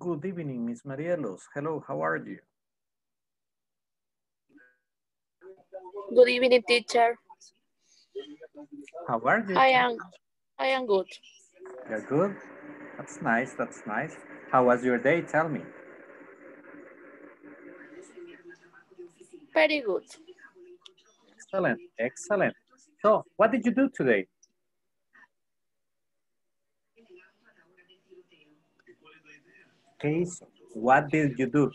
Good evening, Miss Marielos. Hello, how are you? Good evening, teacher. How are you? I am, I am good. You're good? That's nice, that's nice. How was your day? Tell me. Very good. Excellent, excellent. So, what did you do today? So what did you do?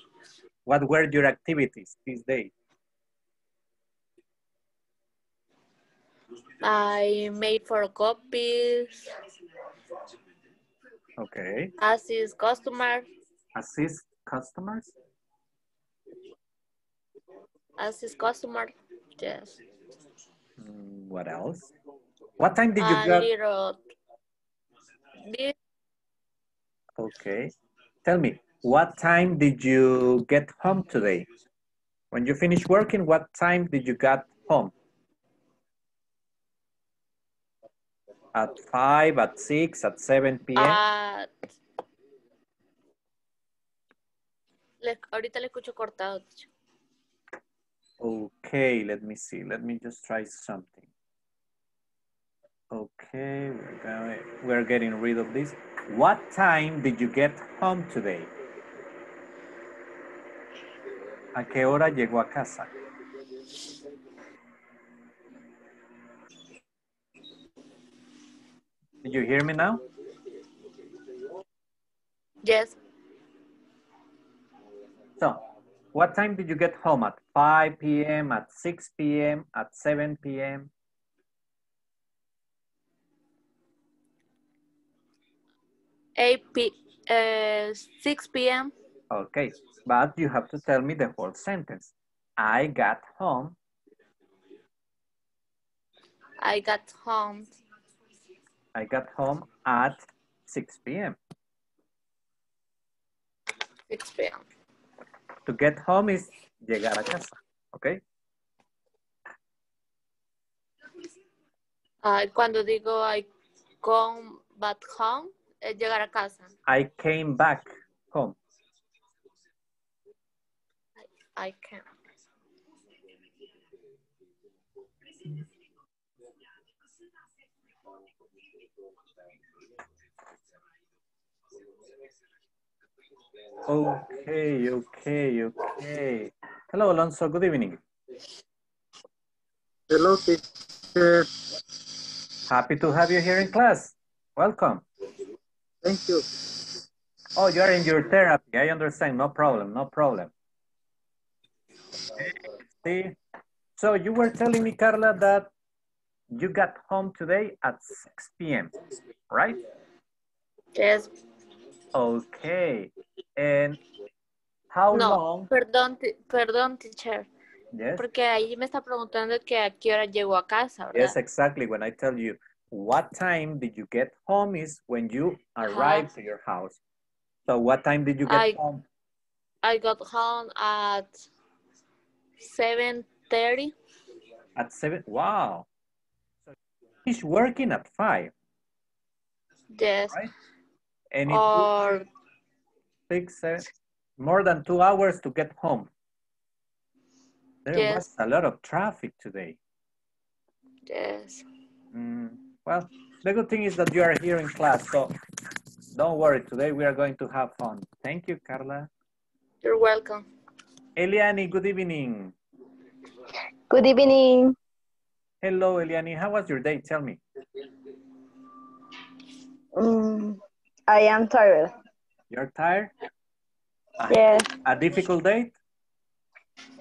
What were your activities this day? I made photocopies, Okay. assist customer, Assist customers? assist customer. Yes. Mm, What else? What time did you A get? little. Okay. Tell me, what time did you get home today? When you finished working, what time did you get home? At 5, at 6, at 7 p.m.? at- le- ahorita le escucho cortado. Okay, let me see. Let me just try something. Okay, we're, going, we're getting rid of this. What time did you get home today? ¿A qué hora llegó a casa? Did you hear me now? Yes. So, what time did you get home? At 5 p.m., at 6 p.m., at 7 p.m.? Eight p. Uh, six p.m. Okay, but you have to tell me the whole sentence. I got home. I got home. I got home at 6 p.m. Six p.m. To get home is llegar a casa. Okay? Ah, cuando digo I come back home, Eh, llegar a casa. I came back home. I can. Okay, okay, okay. Hello, Alonso. Good evening. Hello, teacher. Happy to have you here in class. Welcome. Thank you. Oh, you are in your therapy. I understand. No problem. No problem. See? So you were telling me, Carla, that you got home today at 6 p.m., right? Yes. Okay. And how No, long? perdón, perdón, teacher. Yes. Porque ahí me está preguntando que a qué hora llegó a casa, ¿verdad? Yes, exactly. When I tell you what time did you get home is when you arrive to your house. So what time did you get I- home? I got home at 7.30. At seven? Wow. So finished working at five, Yes. right? And it took Or, six, seven, more than two hours to get home. There Yes. was a lot of traffic today. yes. Mm, well, the good thing is that you are here in class, so don't worry. Today we are going to have fun. Thank you, Carla. You're welcome. Eliani, good evening. Good evening. Hello, Eliani. How was your day? Tell me. Mm, I am tired. You're tired? A- Yes. A difficult day?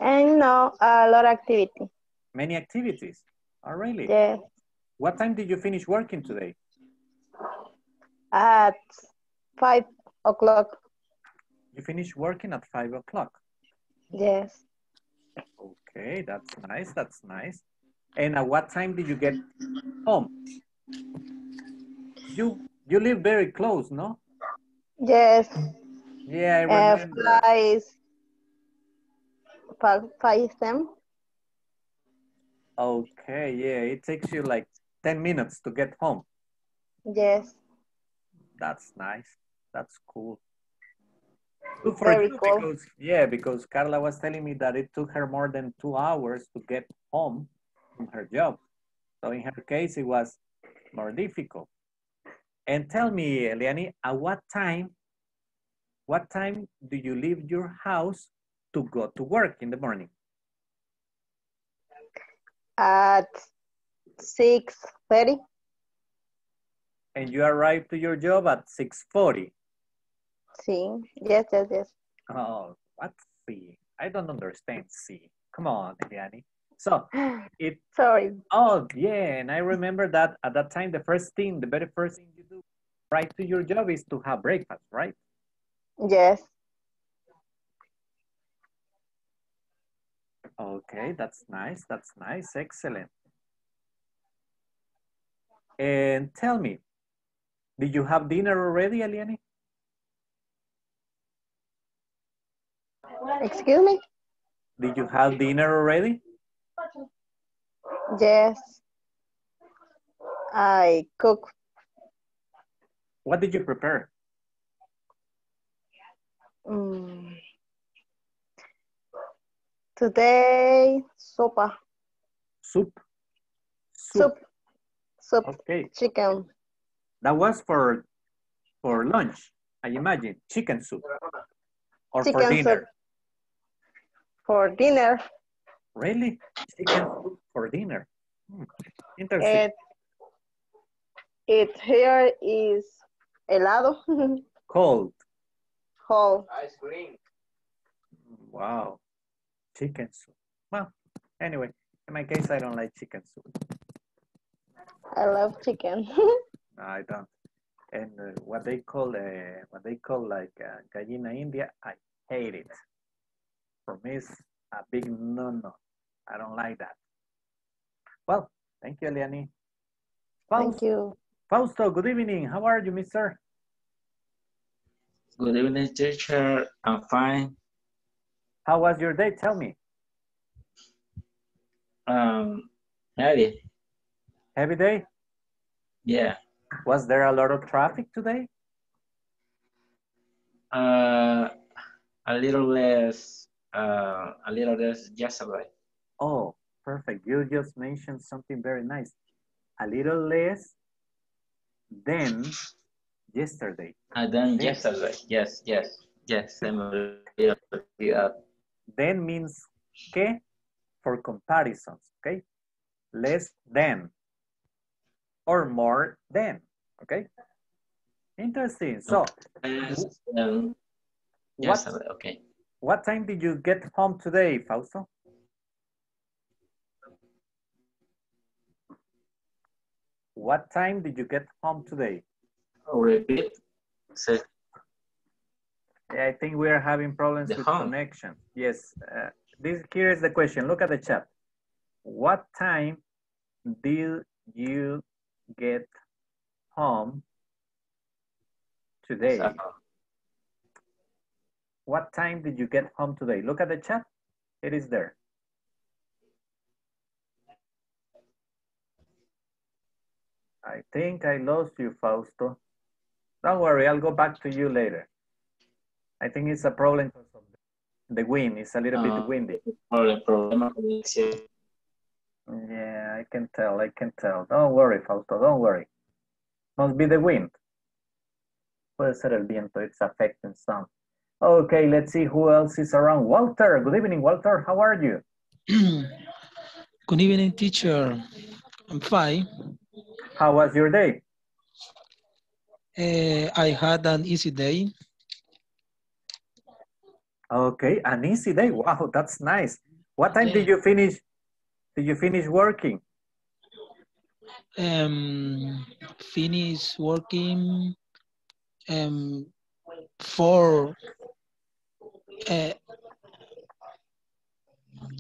And no, a lot of activity. Many activities. Oh, really? Yes. What time did you finish working today? At five o'clock. You finished working at five o'clock. Yes. Okay, that's nice. That's nice. And at what time did you get home? You you live very close, no? Yes. Yeah, I Uh, remember. five, five, five them. Okay, yeah, it takes you like 10 minutes to get home. Yes. That's nice. That's cool. Good for Very you cool. because yeah, because Carla was telling me that it took her more than two hours to get home from her job. So in her case, it was more difficult. And tell me, Eliani, at what time, what time do you leave your house to go to work in the morning? At 6.30. And you arrive to your job at 6.40. Sí. Yes, yes, yes. Oh, what C? I don't understand C. Come on, Eliani. So it Sorry. Oh, yeah, and I remember that at that time, the first thing, the very first thing you do right to your job is to have breakfast, right? Yes. Okay, that's nice, that's nice, excellent. And tell me, did you have dinner already, Eliani? Excuse me? Did you have dinner already? Yes. I cook What did you prepare? mm, today sopa, Soup? soup, soup, Okay, chicken. that was for for lunch, I imagine, chicken soup. Or for dinner. soup. For dinner, Really? Chicken soup for dinner? Hmm, Interesting. it, it here is helado, Cold. Cold. Ice cream. Wow. Chicken soup. Well, anyway, in my case, I don't like chicken soup. I love chicken. No, I don't. And uh, what they call, uh, what they call like uh, gallina India, I hate it. For me, it's a big no-no. I don't like that. Well, thank you, Eliani. Thank you. Fausto, good evening. How are you, mister? Good evening, teacher. I'm fine. How was your day? Tell me. Um, Harry, Heavy day? yeah. Was there a lot of traffic today? Uh, a little less, uh, a little less yesterday. Oh, perfect. You just mentioned something very nice. A little less than yesterday. Done Yeah. yesterday. Yes, yes, yes. Then means que for comparisons, okay? Less than or more than, okay? Interesting. So, Less than what. Okay. what time did you get home today, Fausto? What time did you get home today? Repeat. Say, I think we are having problems with home. connection. Yes, uh, this here is the question. Look at the chat. What time did you get home today? What time did you get home today? Look at the chat. It is there. I think I lost you, Fausto. Don't worry, I'll go back to you later. I think it's a problem because of the wind. It's a little Uh, bit windy. el problema de conexión. Yeah, I can tell, I can tell. Don't worry, Fausto, don't worry. Must be the wind. Puede ser el viento, it's affecting some. Okay, let's see who else is around. Walter, good evening, Walter. How are you? Good evening, teacher. I'm fine. How was your day? Uh, I had an easy day. Okay, an easy day. Wow, that's nice. What time did you finish? Did you finish working? Um, finish working um, for uh,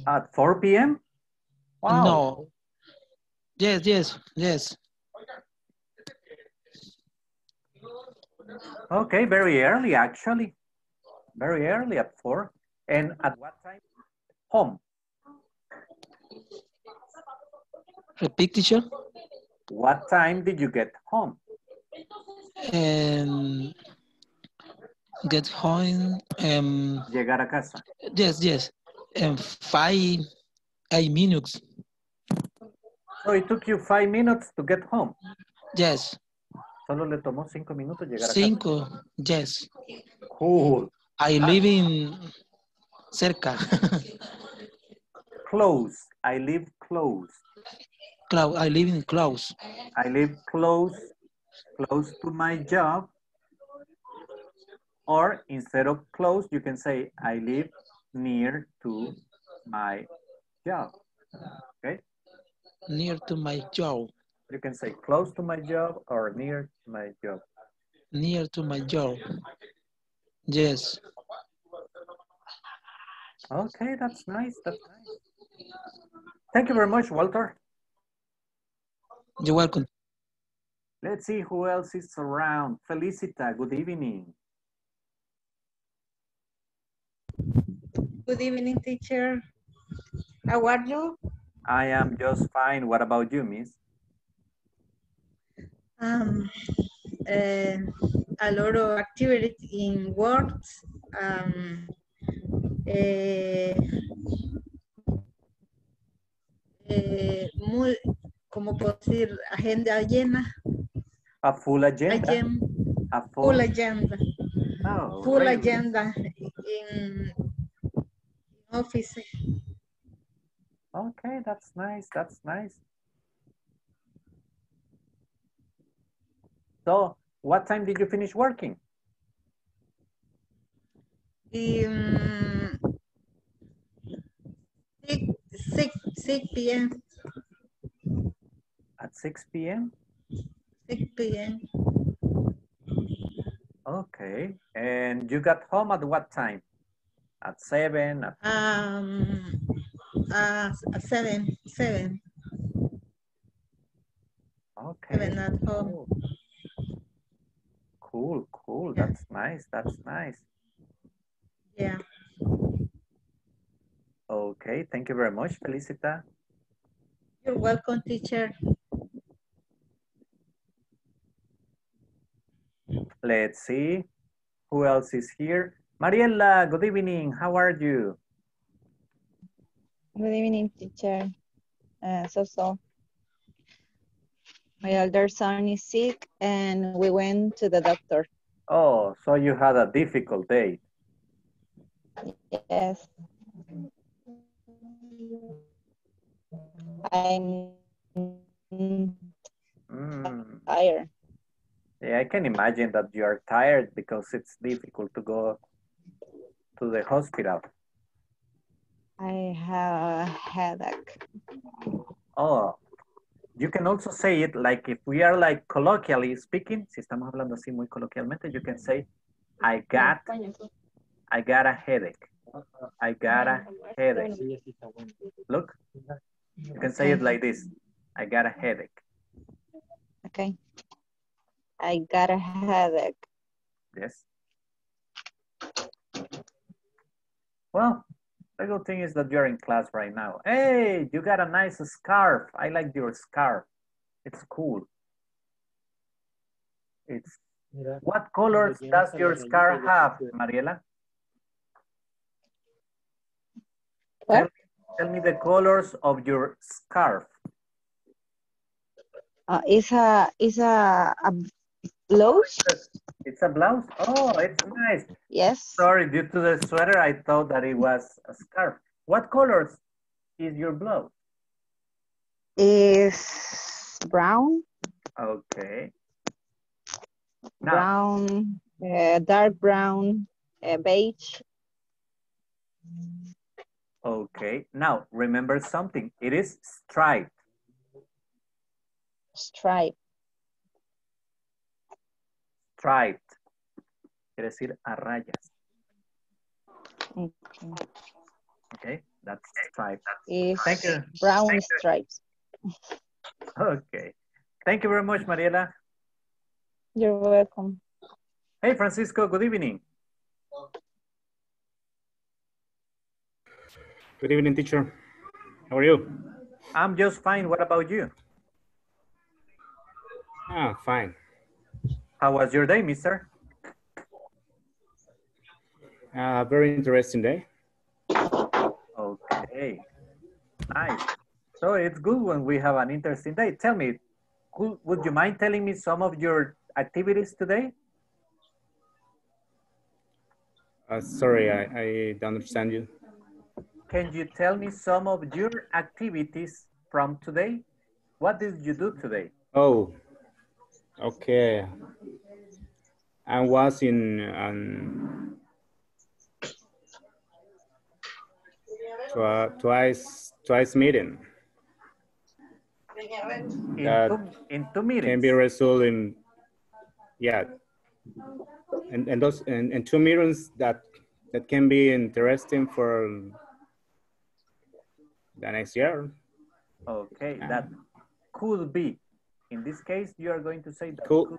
At 4 p.m.? Wow. no. Yes, yes, yes. Okay, very early actually. Very early at 4. And at what time? Home. Repeat, teacher. What time did you get home? And get home. Um, Llegar a casa. yes, yes. Um, five, eight minutes. So it took you five minutes to get home. Yes, Solo le tomó cinco minutos llegar a cinco. Yes. Cool. I live in cerca. Close. I live close. Close. I live in close. I live close, close to my job. Or instead of close, you can say, I live near to my job. Okay? near to my job. You can say close to my job or near to my job. Near to my job. Yes. Okay, that's nice. That's nice. Thank you very much, Walter. You're welcome. Let's see who else is around. Felicita, good evening. Good evening, teacher. How are you? I am just fine. What about you, miss? Um, uh, a lot of activity in works. Um, eh, eh, como puedo decir, agenda llena. A full agenda. Agen- A full, full agenda. Oh, Full really? agenda in office. Okay, that's nice. That's nice. So, what time did you finish working? Um, six, six, six p.m. At 6 p.m.? 6 p.m. Okay. And you got home at what time? At 7? At, Um, uh, seven, seven, okay. seven at home. Cool, cool. Yeah. That's nice. That's nice. Yeah. Okay. Thank you very much, Felicita. You're welcome, teacher. Let's see. Who else is here? Mariela, good evening. How are you? Good evening, teacher. Uh, so, so. My elder son is sick and we went to the doctor. Oh, so you had a difficult day. Yes. I'm Mm. tired. Yeah, I can imagine that you are tired because it's difficult to go to the hospital. I have a headache. Oh, you can also say it like if we are like colloquially speaking, si estamos hablando así muy coloquialmente, you can say, I got, I got a headache. I got a headache. Look, you can say it like this. I got a headache. Okay. I got a headache. Yes. Well, the good thing is that you're in class right now. Hey, you got a nice scarf. I like your scarf. It's cool. It's what colors does your scarf have, Mariela? What? Tell me the colors of your scarf. Uh, it's a, it's a, a blouse? It's a blouse? Oh, it's nice. Yes. Sorry, due to the sweater, I thought that it was a scarf. What colors is your blouse? Is brown, Okay. Now, brown, uh, dark brown, uh, beige. okay. Now, remember something. It is striped. stripe. Striped. Quiere decir a rayas. Okay. Okay, that's striped. Is Thank you. brown Thank you. stripes. Okay. Thank you very much, Mariela. You're welcome. Hey, Francisco, good evening. Good evening, teacher. How are you? I'm just fine. What about you? Ah, fine. How was your day, mister? Uh, very interesting day. Okay. Nice. So it's good when we have an interesting day. Tell me, could, would you mind telling me some of your activities today? Uh, sorry, I, I don't understand you. Can you tell me some of your activities from today? What did you do today? Oh, okay. I was in um, twi- twice twice meeting In, two, in two can meetings. be resolved in yeah, and and those and, and two meetings that that can be interesting for the next year. Okay, that could be. In this case, you are going to say that Cool. could.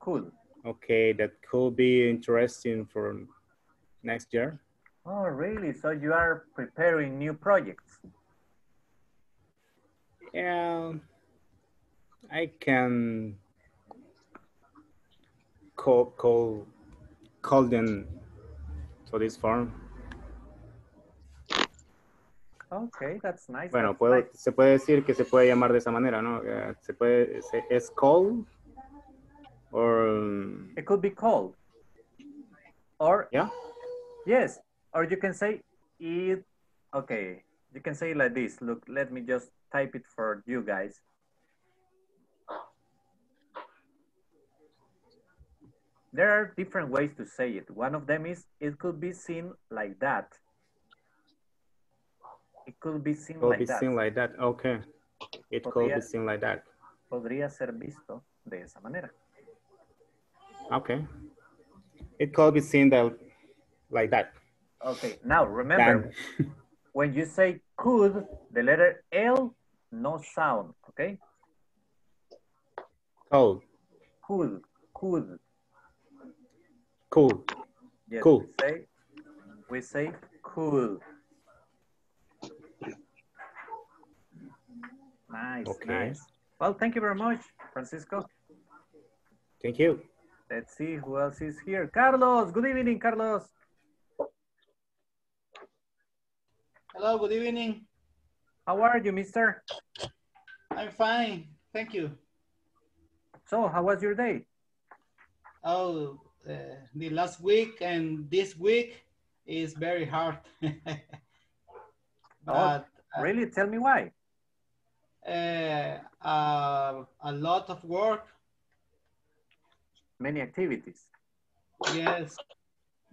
Could. Okay, that could be interesting for next year. Oh, really? So you are preparing new projects? Yeah, I can call call call them to this form. Okay, that's nice. Bueno, that's puedo, nice. se puede decir que se puede llamar de esa manera, ¿no? Eh, Se puede, se- es call or It could be called. Or, yeah. yes, or you can say it, okay, you can say it like this. Look, let me just type it for you guys. There are different ways to say it. One of them is, it could be seen like that. It could be seen Could like be that. seen like that. Okay. It could be seen like that. Podría ser visto de esa manera. Okay. It could be seen that like that. Okay, now remember, when you say could, the letter L, no sound, okay? cold, Could, could. cool. Yes, Cool. we say, we say could. Nice, Okay. nice. Well, thank you very much, Francisco. Thank you. Let's see who else is here. Carlos, good evening, Carlos. Hello, good evening. How are you, mister? I'm fine, thank you. So, how was your day? Oh, uh, the last week and this week is very hard. but uh, Really? Tell me why. uh, uh, a lot of work, Many activities. yes,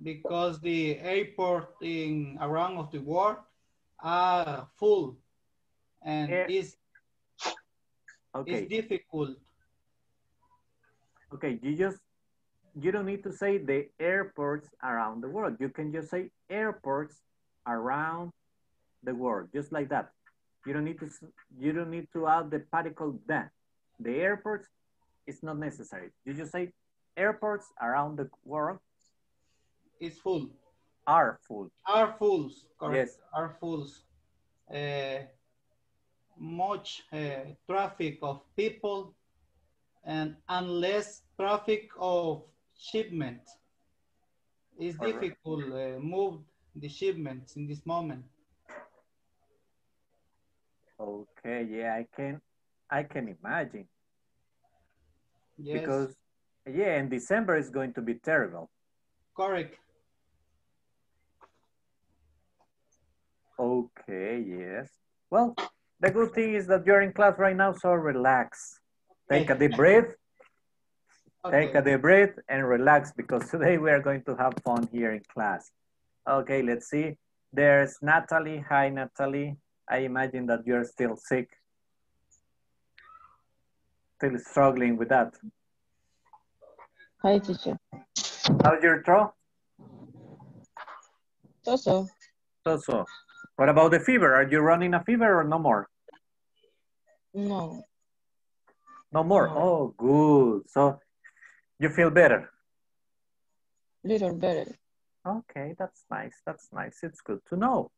because the airport in around of the world are full, and eh, Air- it's, Okay. it's difficult. Okay, you just, you don't need to say the airports around the world. You can just say airports around the world, just like that. You don't need to, you don't need to add the particle the. The airports is not necessary. You just say airports around the world is full. are full. are fools, correct? Yes. Are fools. Uh, much uh, traffic of people and unless traffic of shipment. It's Correct. difficult uh, move the shipments in this moment. Okay, yeah, I can, I can imagine Yes, because, yeah, and December is going to be terrible. correct. Okay, yes. Well, the good thing is that you're in class right now, so relax. Take a deep breath, take a deep breath and relax because today we are going to have fun here in class. Okay, let's see. There's Natalie. Hi, Natalie. I imagine that you're still sick. Still struggling with that. Hi, teacher. How's your throat? So, so. So, so. What about the fever? Are you running a fever or no more? No, No more. No. Oh, good. So you feel better. little better. Okay, that's nice. That's nice. It's good to know.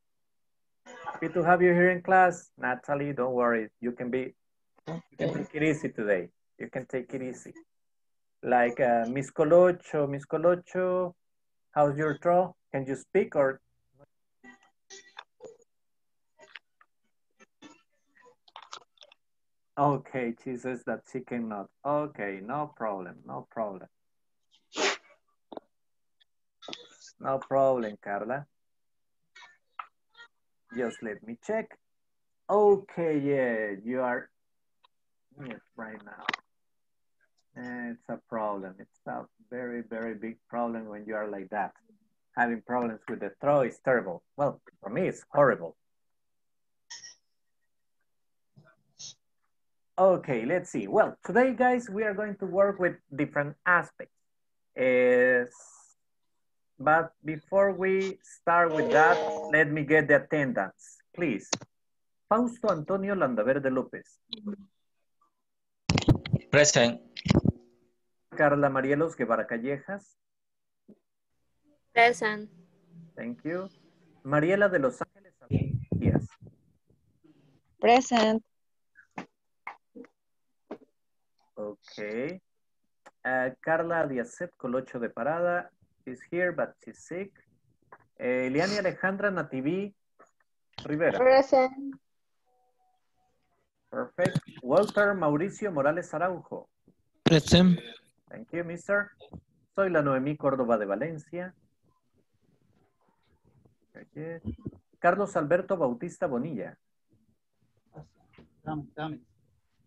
Happy to have you here in class. Natalie, don't worry. You can be, you can take it easy today. You can take it easy. Like uh, Miss Colocho, Miss Colocho, How's your throat? Can you speak or? Okay, she says that she cannot. Okay, no problem, no problem. No problem, Carla. Just let me check. Okay, yeah, you are right now. It's a problem. It's a very, very big problem when you are like that. Having problems with the throat is terrible. Well, for me, it's horrible. Okay, let's see. Well, today, guys, we are going to work with different aspects. But before we start with that, let me get the attendance, please. Fausto Antonio Landaverde López. Present. Carla Marielos Guevara Callejas. Present. Thank you. Mariela de Los Ángeles Díaz. Present. Okay. Uh, Carla Diacet Colocho de Parada is here, but she's sick. Eh, Eliane Alejandra Nativi Rivera. Present. Perfect. Walter Mauricio Morales Araujo. Present. Thank you, mister. Soy la Noemí Córdoba de Valencia. Okay. Carlos Alberto Bautista Bonilla.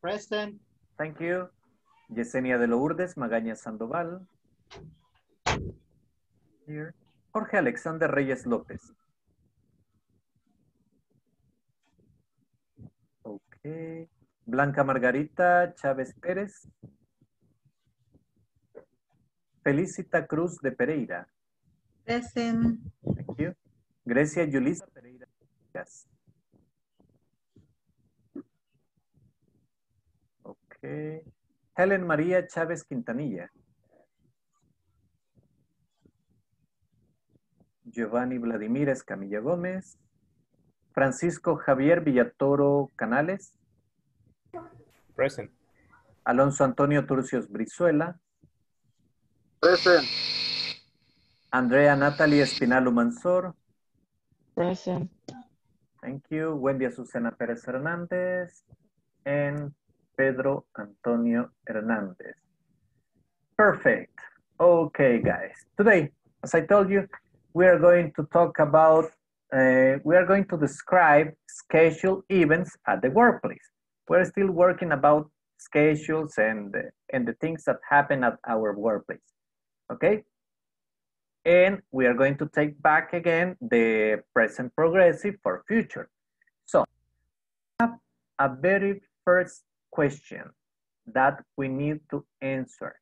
Present. Thank you. Yesenia de Lourdes Magaña Sandoval. Here. Jorge Alexander Reyes López. Ok. Blanca Margarita Chávez Pérez. Felicita Cruz de Pereira. Present. Thank you. Grecia Yulisa Pereira. Yes. Okay. Helen María Chávez Quintanilla. Giovanni Vladimir Escamilla Gómez. Francisco Javier Villatoro Canales. Present. Alonso Antonio Turcios Brizuela. Present. Andrea Natalie Espinalo Mansor. Present. Thank you. Wendy Azucena Pérez Hernández. And Pedro Antonio Hernández. Perfect. Okay, guys. Today, as I told you, we are going to talk about, uh, we are going to describe schedule events at the workplace. We're still working about schedules and, and the things that happen at our workplace. Okay? And we are going to take back again the present progressive for future. So, have a very first question that we need to answer.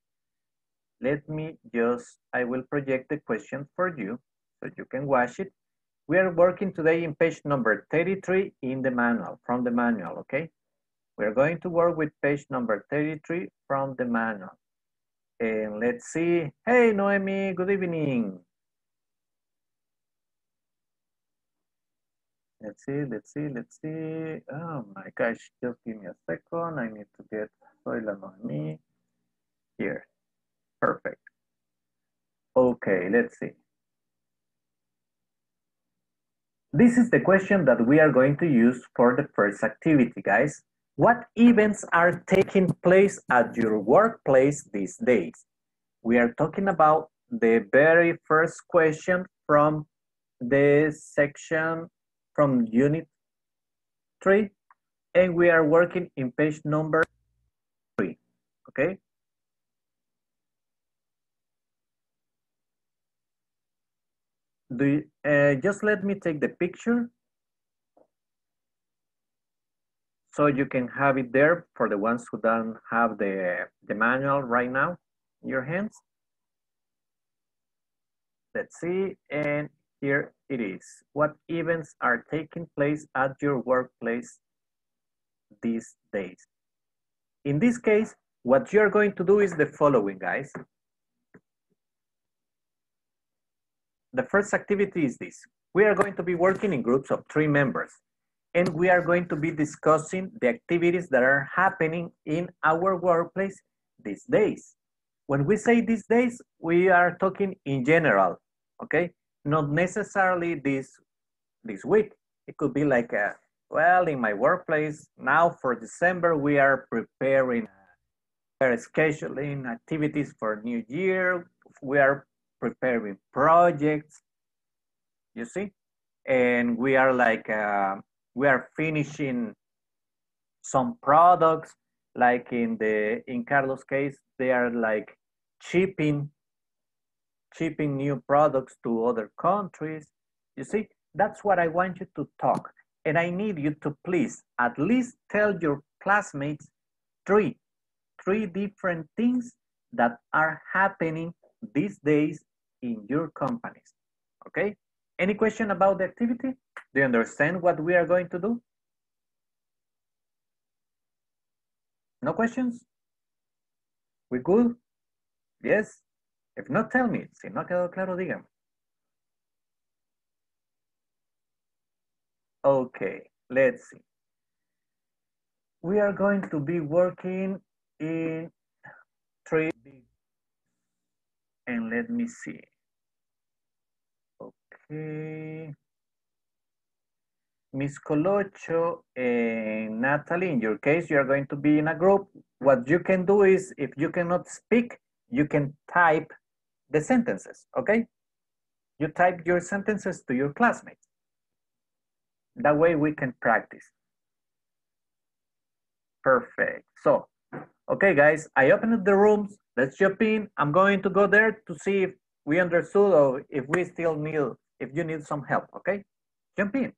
Let me just, I will project the question for you so you can watch it. We are working today in page number 33 in the manual, from the manual, okay? We're going to work with page number 33 from the manual. And let's see. Hey, Noemi, good evening. Let's see, let's see, let's see. Oh my gosh, just give me a second. I need to get Zoila Noemi here. Perfect. Okay, let's see. This is the question that we are going to use for the first activity, guys. What events are taking place at your workplace these days? We are talking about the very first question from the section from unit three, and we are working in page number three, okay? Do you, uh, just let me take the picture so you can have it there for the ones who don't have the, the manual right now in your hands. Let's see, and here it is. What events are taking place at your workplace these days? In this case, what you're going to do is the following, guys. The first activity is this. We are going to be working in groups of three members, and we are going to be discussing the activities that are happening in our workplace these days. When we say these days, we are talking in general, okay? Not necessarily this, this week. It could be like, a, well, in my workplace, now for December, we are preparing, we are scheduling activities for new year. We are preparing projects, you see? And we are like, uh, we are finishing some products, like in the, in Carlos' case, they are like shipping, shipping new products to other countries. You see, that's what I want you to talk. And I need you to please at least tell your classmates three, three different things that are happening these days in your companies, okay? Any question about the activity? Do you understand what we are going to do? No questions? We good? Yes? If not, tell me. Si no ha quedado claro, dígame. Okay, let's see. We are going to be working in three and let me see. Okay. Miss Colocho and Natalie, in your case, you are going to be in a group. What you can do is, if you cannot speak, you can type the sentences, okay? You type your sentences to your classmates. That way we can practice. Perfect. So, okay, guys, I opened the rooms. Let's jump in. I'm going to go there to see if we understood or if we still need, if you need some help, okay? Jump in.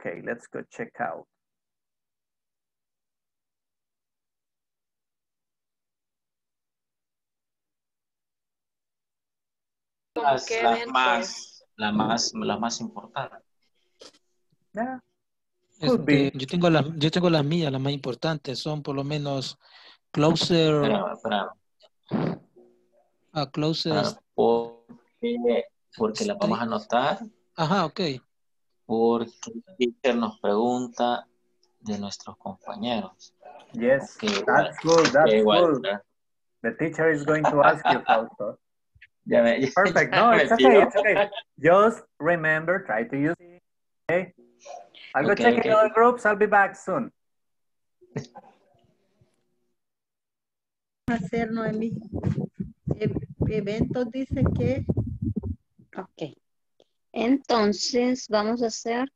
Okay, let's go check out. Las, qué las más, la más, la más importante. Yeah, Este, yo tengo las, yo tengo las mías, las más importantes, son por lo menos closer, Espera, espera, a closer, espera, porque, porque la vamos a anotar, ajá, ok, porque el teacher nos pregunta de nuestros compañeros. Yes, igual, that's good, that's good. The teacher is going to ask you also. ya me, ya- Perfect. No, it's okay. It's okay. Just remember, try to use it. Okay. I'll go Okay, check okay. in other groups. I'll be back soon. hacer, Noemí? E- eventos dice que Ok. Entonces, vamos a hacer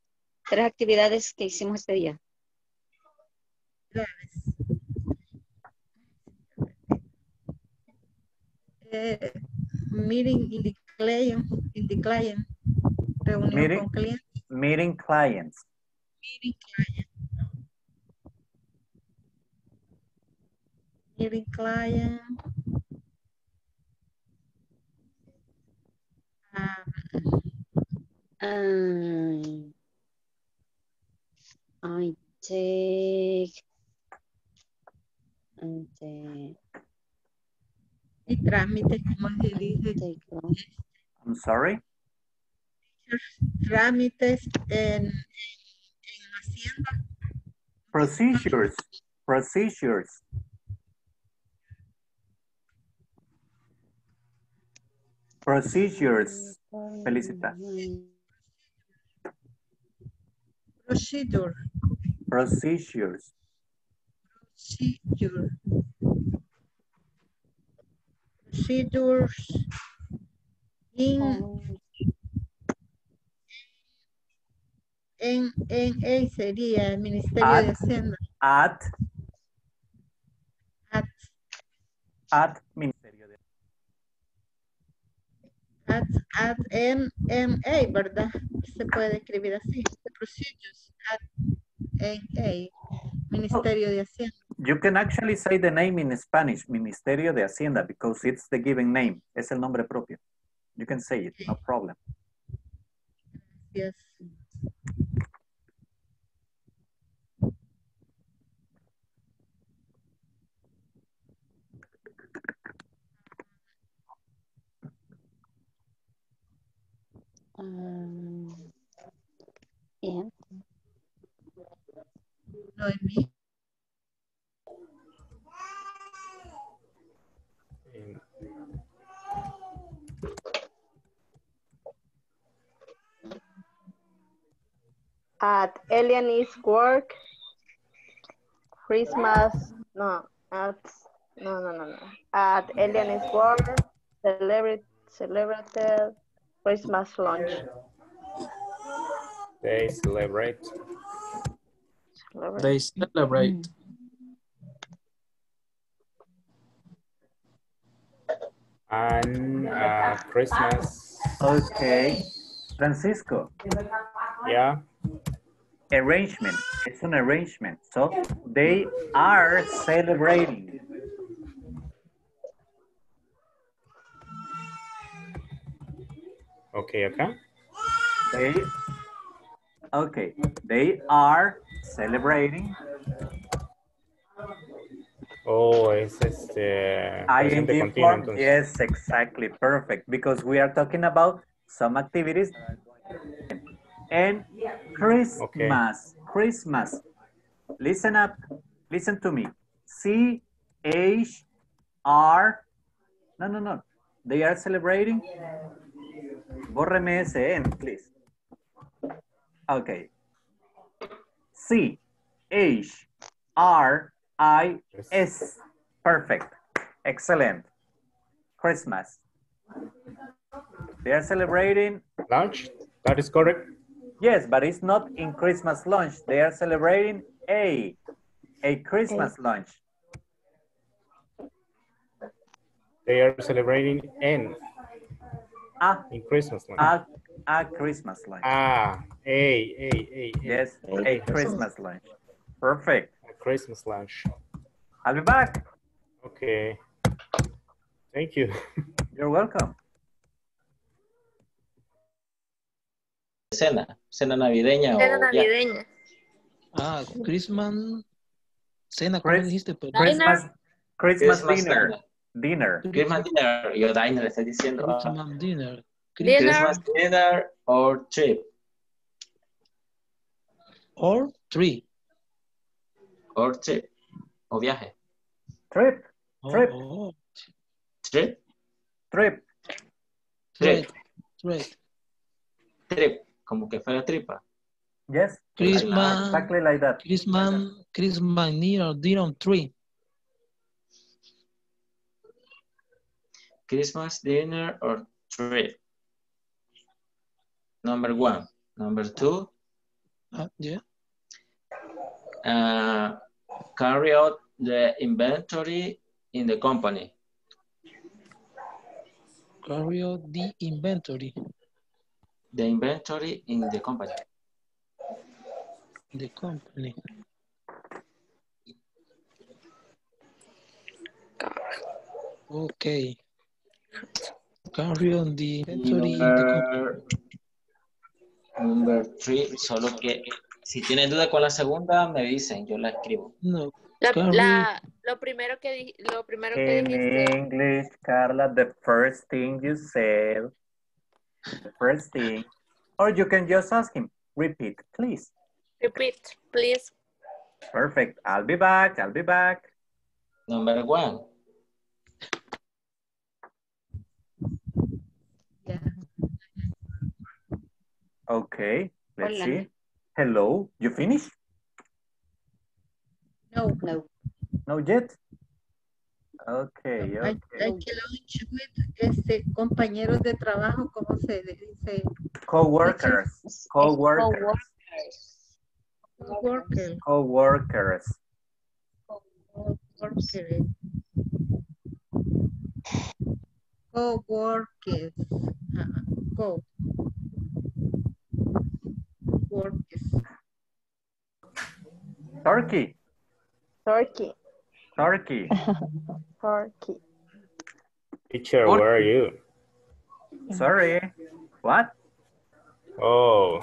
tres actividades que hicimos este día. eh, meeting in the client, in the client, reunión Meeting? con cliente, Meeting clients. meeting client. Meeting client. Um, Um, I take, I take, y trámites, como se dice. I'm sorry. trámites en, en, en Hacienda, Procedures. Procedures. Procedures. Felicita. Procedure, Procedures. procedure. Procedures in, en, en, en sería el Ministerio de At. Hacienda, At. at, At Ministerio de at, at MMA, ¿verdad? Se puede escribir así. The procedures at Ministerio de Hacienda. You can actually say the name in Spanish, Ministerio de Hacienda, because it's the given name. Es el nombre propio. You can say it, no problem. Yes. Um, bien. Noemí. At Elianis work, Christmas, no, at, no, no, no, no. At Elianis work, celebrate, celebrated Christmas lunch. They celebrate. Celebrate. They celebrate. And uh, Christmas. Okay. Francisco, Yeah. arrangement. It's an arrangement. So they are celebrating. Okay, okay. They, okay, they are celebrating. Oh, es este. ING form, yes, exactly, perfect. Because we are talking about some activities. And Christmas, Christmas. Listen up, listen to me. C H R, no, no, no. They are celebrating. Bórreme ese eh, N, please. Okay. C H R I S. Perfect. Excellent. Christmas. They are celebrating. Lunch? That is correct. Yes, but it's not in Christmas lunch. They are celebrating a a Christmas lunch. They are celebrating in A in Christmas lunch. a, a Christmas lunch. Ah, a, a, a, a. Yes, a Christmas lunch. Perfect. A Christmas lunch. I'll be back. Okay. Thank you. You're welcome. Cena, cena navideña Cena o ya. navideña. Ah, Christmas. Cena, ¿cómo Chris- dijiste? Christmas Christmas Christmas dinner. dinner. Dinner. Christmas dinner, yo diner estoy diciendo. ah, Christmas dinner. Dinner. Christmas dinner or trip. Or three. Or trip. O viaje. Trip. Oh, Trip. oh, Trip. Trip. Trip. Trip. Trip. Trip. Como que fuera tripa. Yes. Christmas. Exactly like that. Christmas. Christmas dinner. Dinner on Christmas dinner or trip. Number one. Number two, Ah, yeah. uh, carry out the inventory in the company. Carry out the inventory. The inventory in the company. The company. Okay. Carry on the inventory. Number, number three, solo que si tienen duda con la segunda, me dicen, yo la escribo. No. La, la- lo primero que di- lo primero que In dijiste. English, Carla, the first thing you said, the first thing, or you can just ask him, repeat, please. Repeat, please. Perfect. I'll be back. I'll be back. Number one, Okay. Let's Hola. see. Hello. You finished? No, No. No yet? Okay. hay, okay. hay que lunch with este, compañeros de trabajo, ¿cómo se dice? Co-workers. Co-workers. Coworker. Co-workers. Coworkers. Coworkers. uh, go. Work is Turkey. Turkey. Turkey. Turkey. Teacher, Good. where are you? Sorry. What? Oh,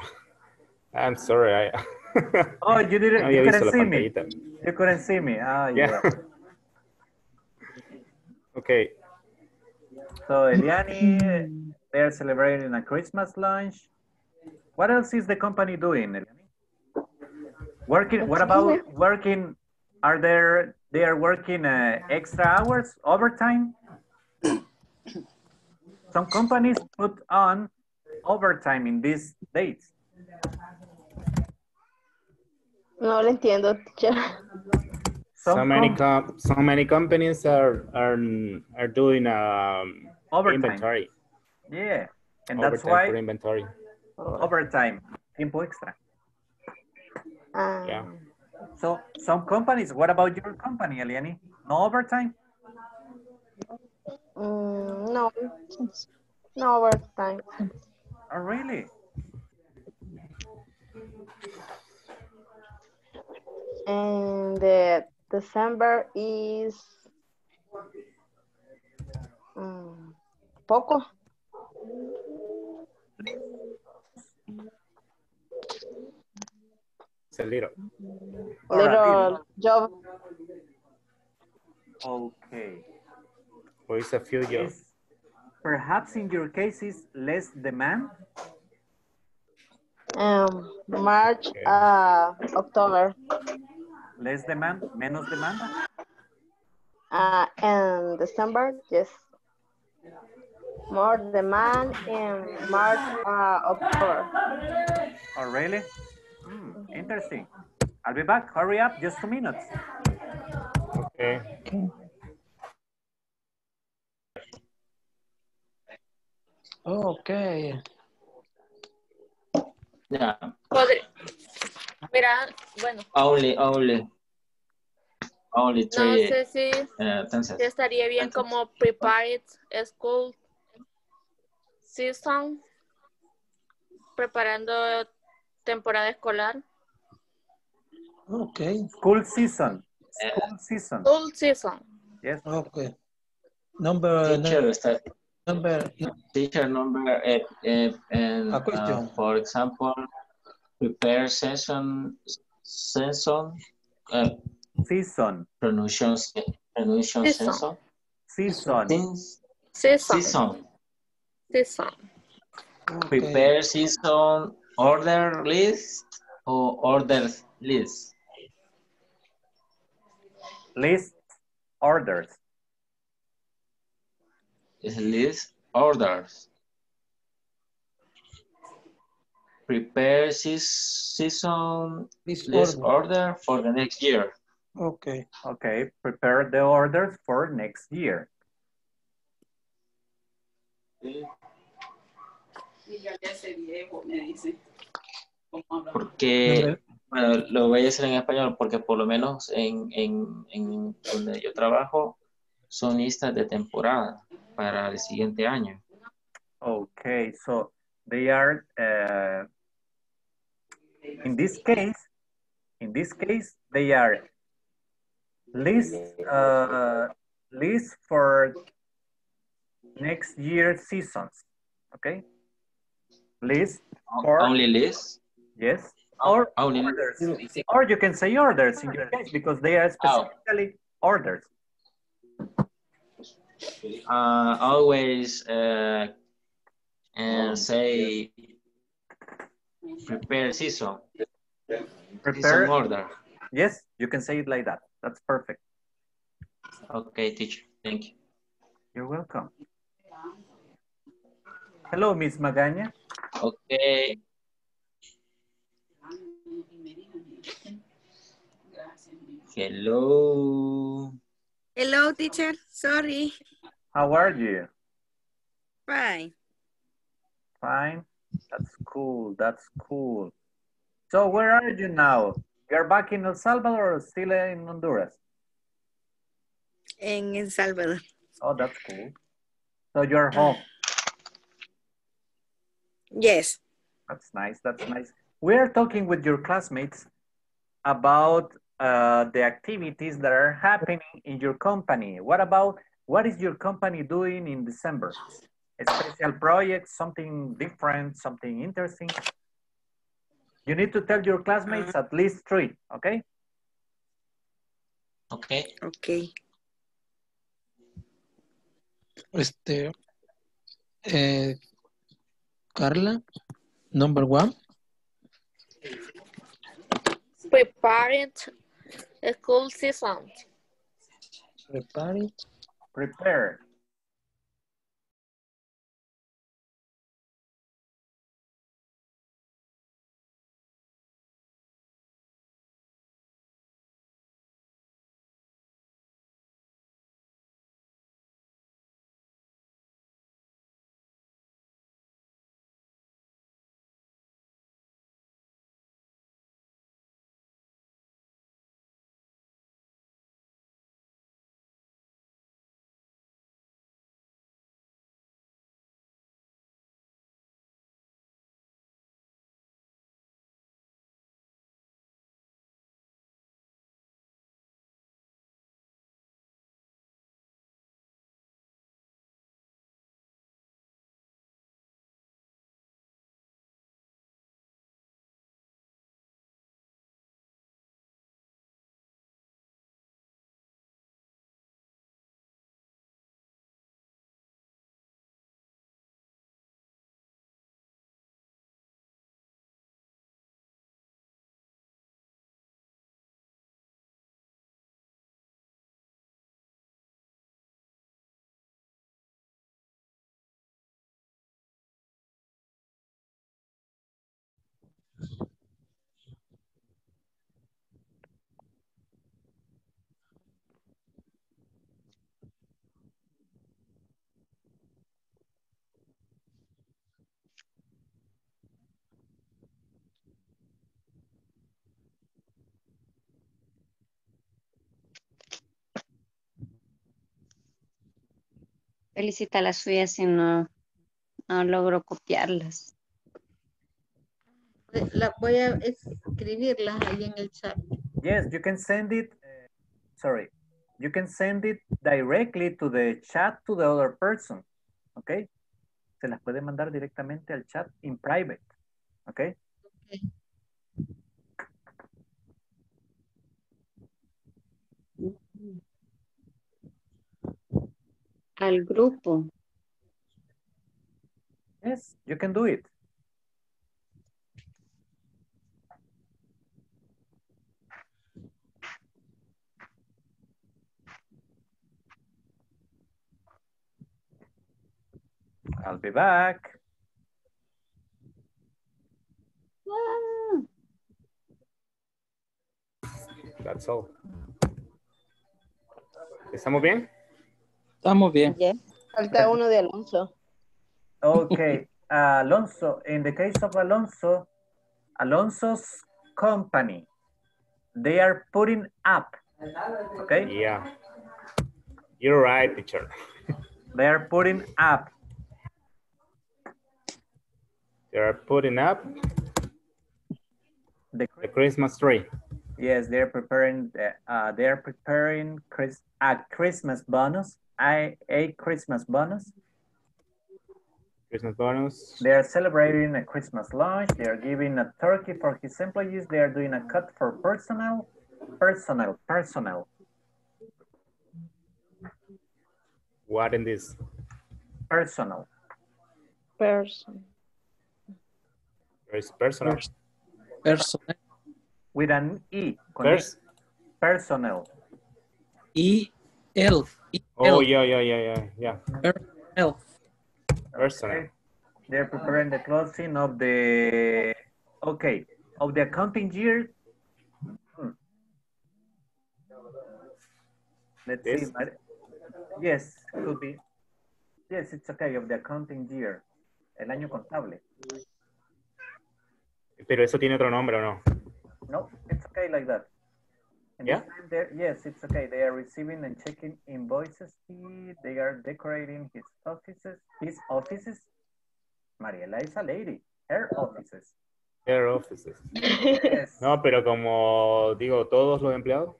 I'm sorry. I Oh, you didn't. no you couldn't see me. You couldn't see me. Ah, Yeah. yeah. okay. So Eliani, they're celebrating a Christmas lunch. What else is the company doing? Working. What about working? Are there? They are working uh, extra hours, overtime. Some companies put on overtime in these dates. No le entiendo, teacher. So Some many com- com so many companies are are are doing um Overtime. inventory. Yeah, and that's overtime for why inventory. Overtime, tiempo extra. Ah, Yeah. So some companies. What about your company, Eliani? No overtime. mm, no, no overtime. Oh, really? And the December is mm, poco. It's a little. Or a Little job. Okay. Or it's a few jobs. Perhaps in your case is less demand? Um, March, Okay. uh, October, Less demand? Menos demanda? uh, and December, yes. More demand in March, uh, October. Oh, really? Hmm, interesting. I'll be back. Hurry up, just two minutes. Okay. Okay. Yeah, Podri- Mira, bueno, only, only, only no three sé si, uh, tenses. si estaría bien como prepared school season, preparando temporada escolar. Okay. School season. School season. School season. Yes. Okay. Number Teacher, está- number teacher number, uh, uh, and, A uh, question. for example, prepare session, season, uh, Season. pronunciation, pronunciation Season. season, Season. Things- Season. Season, Season. okay. prepare season order list or orders list. List orders. is list orders. Prepare seas- season This list order. order for the next year. Okay. Okay. Prepare the orders for next year. Porque, bueno, lo voy a decir en español porque por lo menos en, en, en donde yo trabajo son listas de temporada para el siguiente año. Okay. So they are, uh, in this case, in this case, they are list, uh, list for next year seasons. Okay. List Or, Only list, yes, or only orders. Or you can say orders in your case because they are specifically orders. uh, always uh, and say prepare season, season Prepare, order. yes, you can say it like that. That's perfect. Okay, teacher, thank you. You're welcome. Hello, Miss Magaña. Okay. Hello. Hello, teacher. Sorry. How are you? Fine. Fine. That's cool. That's cool. So where are you now? You're back in El Salvador or still in Honduras? In El Salvador. Oh, that's cool. So you're home. Yes. That's nice. That's nice. We are talking with your classmates about uh, the activities that are happening in your company. What about what is your company doing in December? A special project, something different, something interesting. You need to tell your classmates at least three, okay? Okay. Okay. Este, eh, Carla, number one. Preparing school season. Preparing. Prepare. Felicita las suyas si no, no logro copiarlas. La, voy a escribirlas ahí en el chat. Yes, you can send it, uh, sorry, you can send it directly to the chat to the other person, okay? Se las puede mandar directamente al chat in private, okay? okay. Al grupo. Yes, you can do it. I'll be back. That's all. ¿Estamos bien? Estamos bien. Yes. Falta uno de Alonso. Okay, uh, Alonso, in the case of Alonso, Alonso's company, they are putting up, okay? Yeah. You're right, teacher. They are putting up. They are putting up the, the Christmas tree. Yes, they're preparing. Uh, they're preparing Chris, a Christmas bonus. I a Christmas bonus. Christmas bonus. They are celebrating a Christmas lunch. They are giving a turkey for his employees. They are doing a cut for personnel. Personnel. Personnel. What in this? Personal. Person. It's personal. Personal. With an E. Pers personnel. E L. Oh yeah, yeah, yeah, yeah, yeah. Personnel. Personal. Okay. They're preparing the closing of the okay of the accounting year. Hmm. Let's This? see. Yes, could be. Yes, it's okay of the accounting year. El año contable. Pero eso tiene otro nombre o no? No, it's okay like that. And Yeah? this time they're- Yes, it's okay. They are receiving and checking invoices. They are decorating his offices. His offices. Mariela is a lady. Her offices. Her offices. Yes. No, pero como digo, todos los empleados.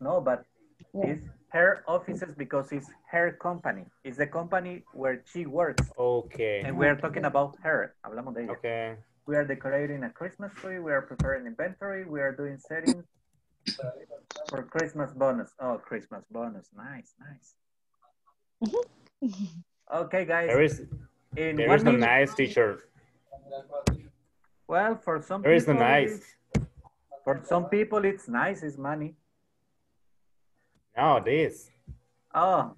No, but it's her offices because it's her company. It's the company where she works. Okay. And we are talking about her. Hablamos de ella. Okay. We are decorating a Christmas tree. We are preparing inventory. We are doing settings for Christmas bonus. Oh, Christmas bonus. Nice, nice. Mm-hmm. Okay, guys. There is in there one is no minute- nice teacher. Well, for some There is no people, nice. it's- For some people, it's nice. It's money. No, this. Oh.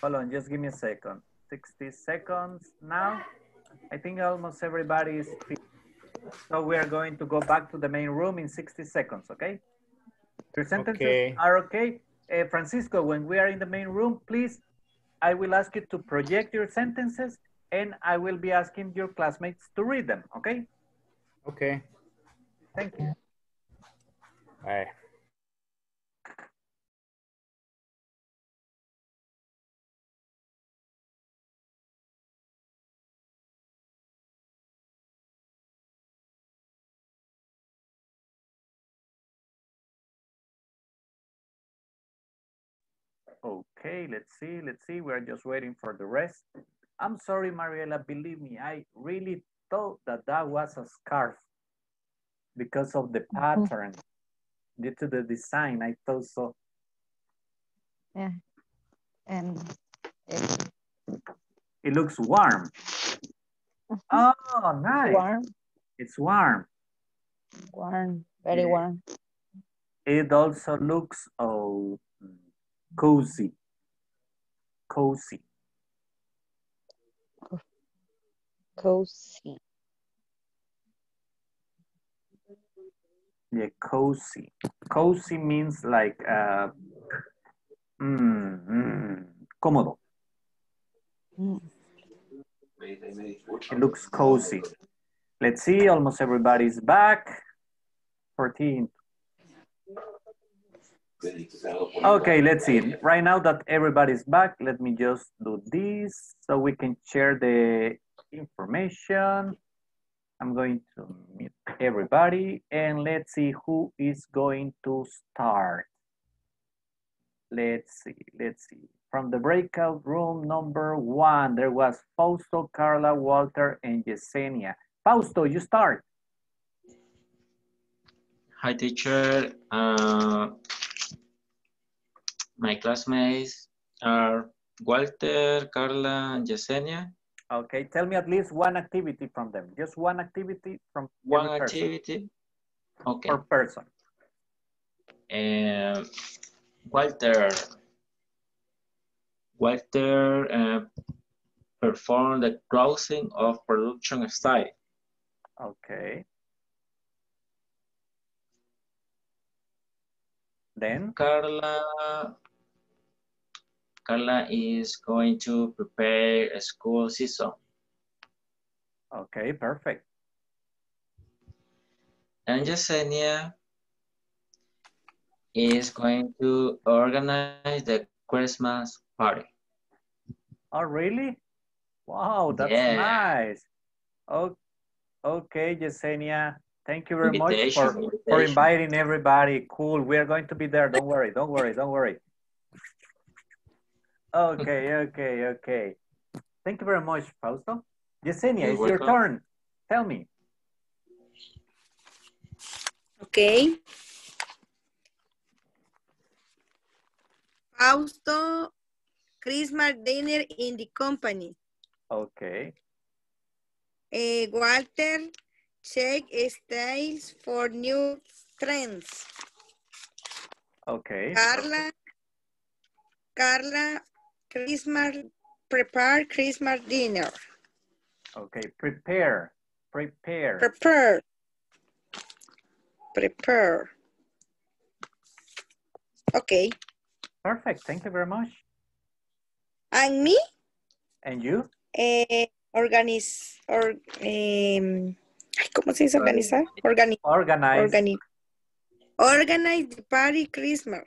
Hold on, just give me a second. 60 seconds now. I think almost everybody is fit. So we are going to go back to the main room in 60 seconds, okay? Your sentences Okay. are okay? Uh, Francisco, when we are in the main room, please, I will ask you to project your sentences and I will be asking your classmates to read them, okay? Okay. Thank you. Bye. Okay, let's see, let's see. We're just waiting for the rest. I'm sorry, Mariela, believe me, I really thought that that was a scarf because of the mm-hmm. pattern. Due to the design, I thought so. Yeah. And It looks warm. Mm-hmm. Oh, nice. warm, It's warm. warm, very Yeah. warm. It also looks oh, cozy. Cozy. Cozy. Yeah, cozy. Cozy means like uh, mm, mm, cómodo. Mm. It looks cozy. Let's see, almost everybody's back. 14. Okay, let's see. Right now that everybody's back, let me just do this so we can share the information. I'm going to mute everybody and let's see who is going to start. Let's see, let's see. From the breakout room number one, there was Fausto, Carla, Walter, and Yesenia. Fausto, you start. Hi, teacher. Uh, my classmates are Walter, Carla, and Yesenia. Okay, tell me at least one activity from them. Just one activity from One every person, activity. Okay. per person. Um, Walter. Walter uh, performed the closing of production style. Okay. Then, Carla. Carla is going to prepare a school season. okay, perfect. And Yesenia is going to organize the Christmas party. Oh, really? Wow, that's Yeah. nice. Oh, okay, Yesenia. Thank you very much Invitation, for, for invitation. inviting everybody. Cool. We are going to be there. Don't worry. Don't worry. Don't worry. Okay, okay, okay. Thank you very much, Fausto. Yesenia, You're it's your turn. Tell me. Okay. Fausto, Christmas dinner in the company. Okay. Eh, Walter, check styles for new trends. Okay. Carla, Carla, Christmas, prepare Christmas dinner. Okay. Prepare. Prepare. Prepare. Prepare. Okay. Perfect. Thank you very much. And me, And you? eh, organize, or, ay, ¿cómo se dice organizar? Organi Organize organi organize the party Christmas.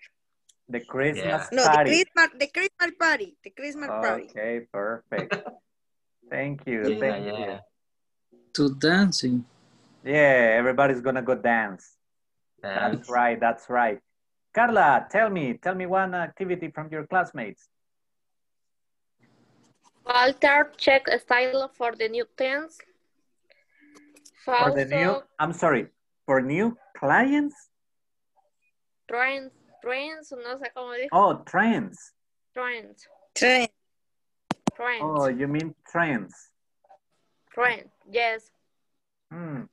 The Christmas No, party. the Christmas, the Christmas party, the Christmas party. Okay, perfect. Thank you. Yeah, thank yeah. you. To dancing. Yeah, everybody's gonna go dance. That's right, that's right. Carla, tell me, tell me one activity from your classmates. Walter check style for the new things. For the new, I'm sorry, for new clients? trends, trends, no sé cómo dijo. Oh, trends. Trends, Trend. trends, Oh, you mean trends. trends. Yes. Hmm.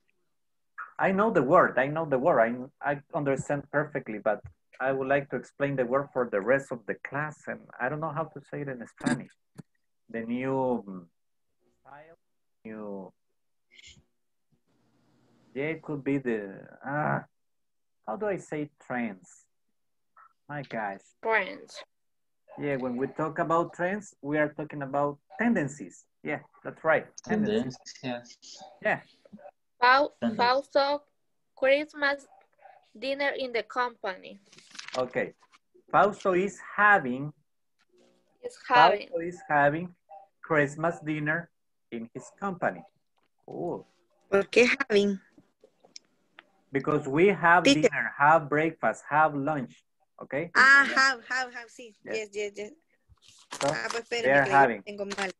I know the word, I know the word, I, I understand perfectly, but I would like to explain the word for the rest of the class, and I don't know how to say it in Spanish. The new mm, style, new, yeah, it could be the, ah, how do I say trends? My guys. Trends. Yeah, when we talk about trends, we are talking about tendencies. Yeah, that's right. Tendencies. Tendencias. Yeah. Fau- Tendencies. Fausto Christmas dinner in the company. Okay. Fausto is having Is having. Fausto is having Christmas dinner in his company. Oh, ¿Por qué having? because we have Teacher. dinner, have breakfast, have lunch. Okay. Ah, have, have, have, sí. Yes. Yes, yes, yes. So Ah, pues they espérame, are que having. tengo mal.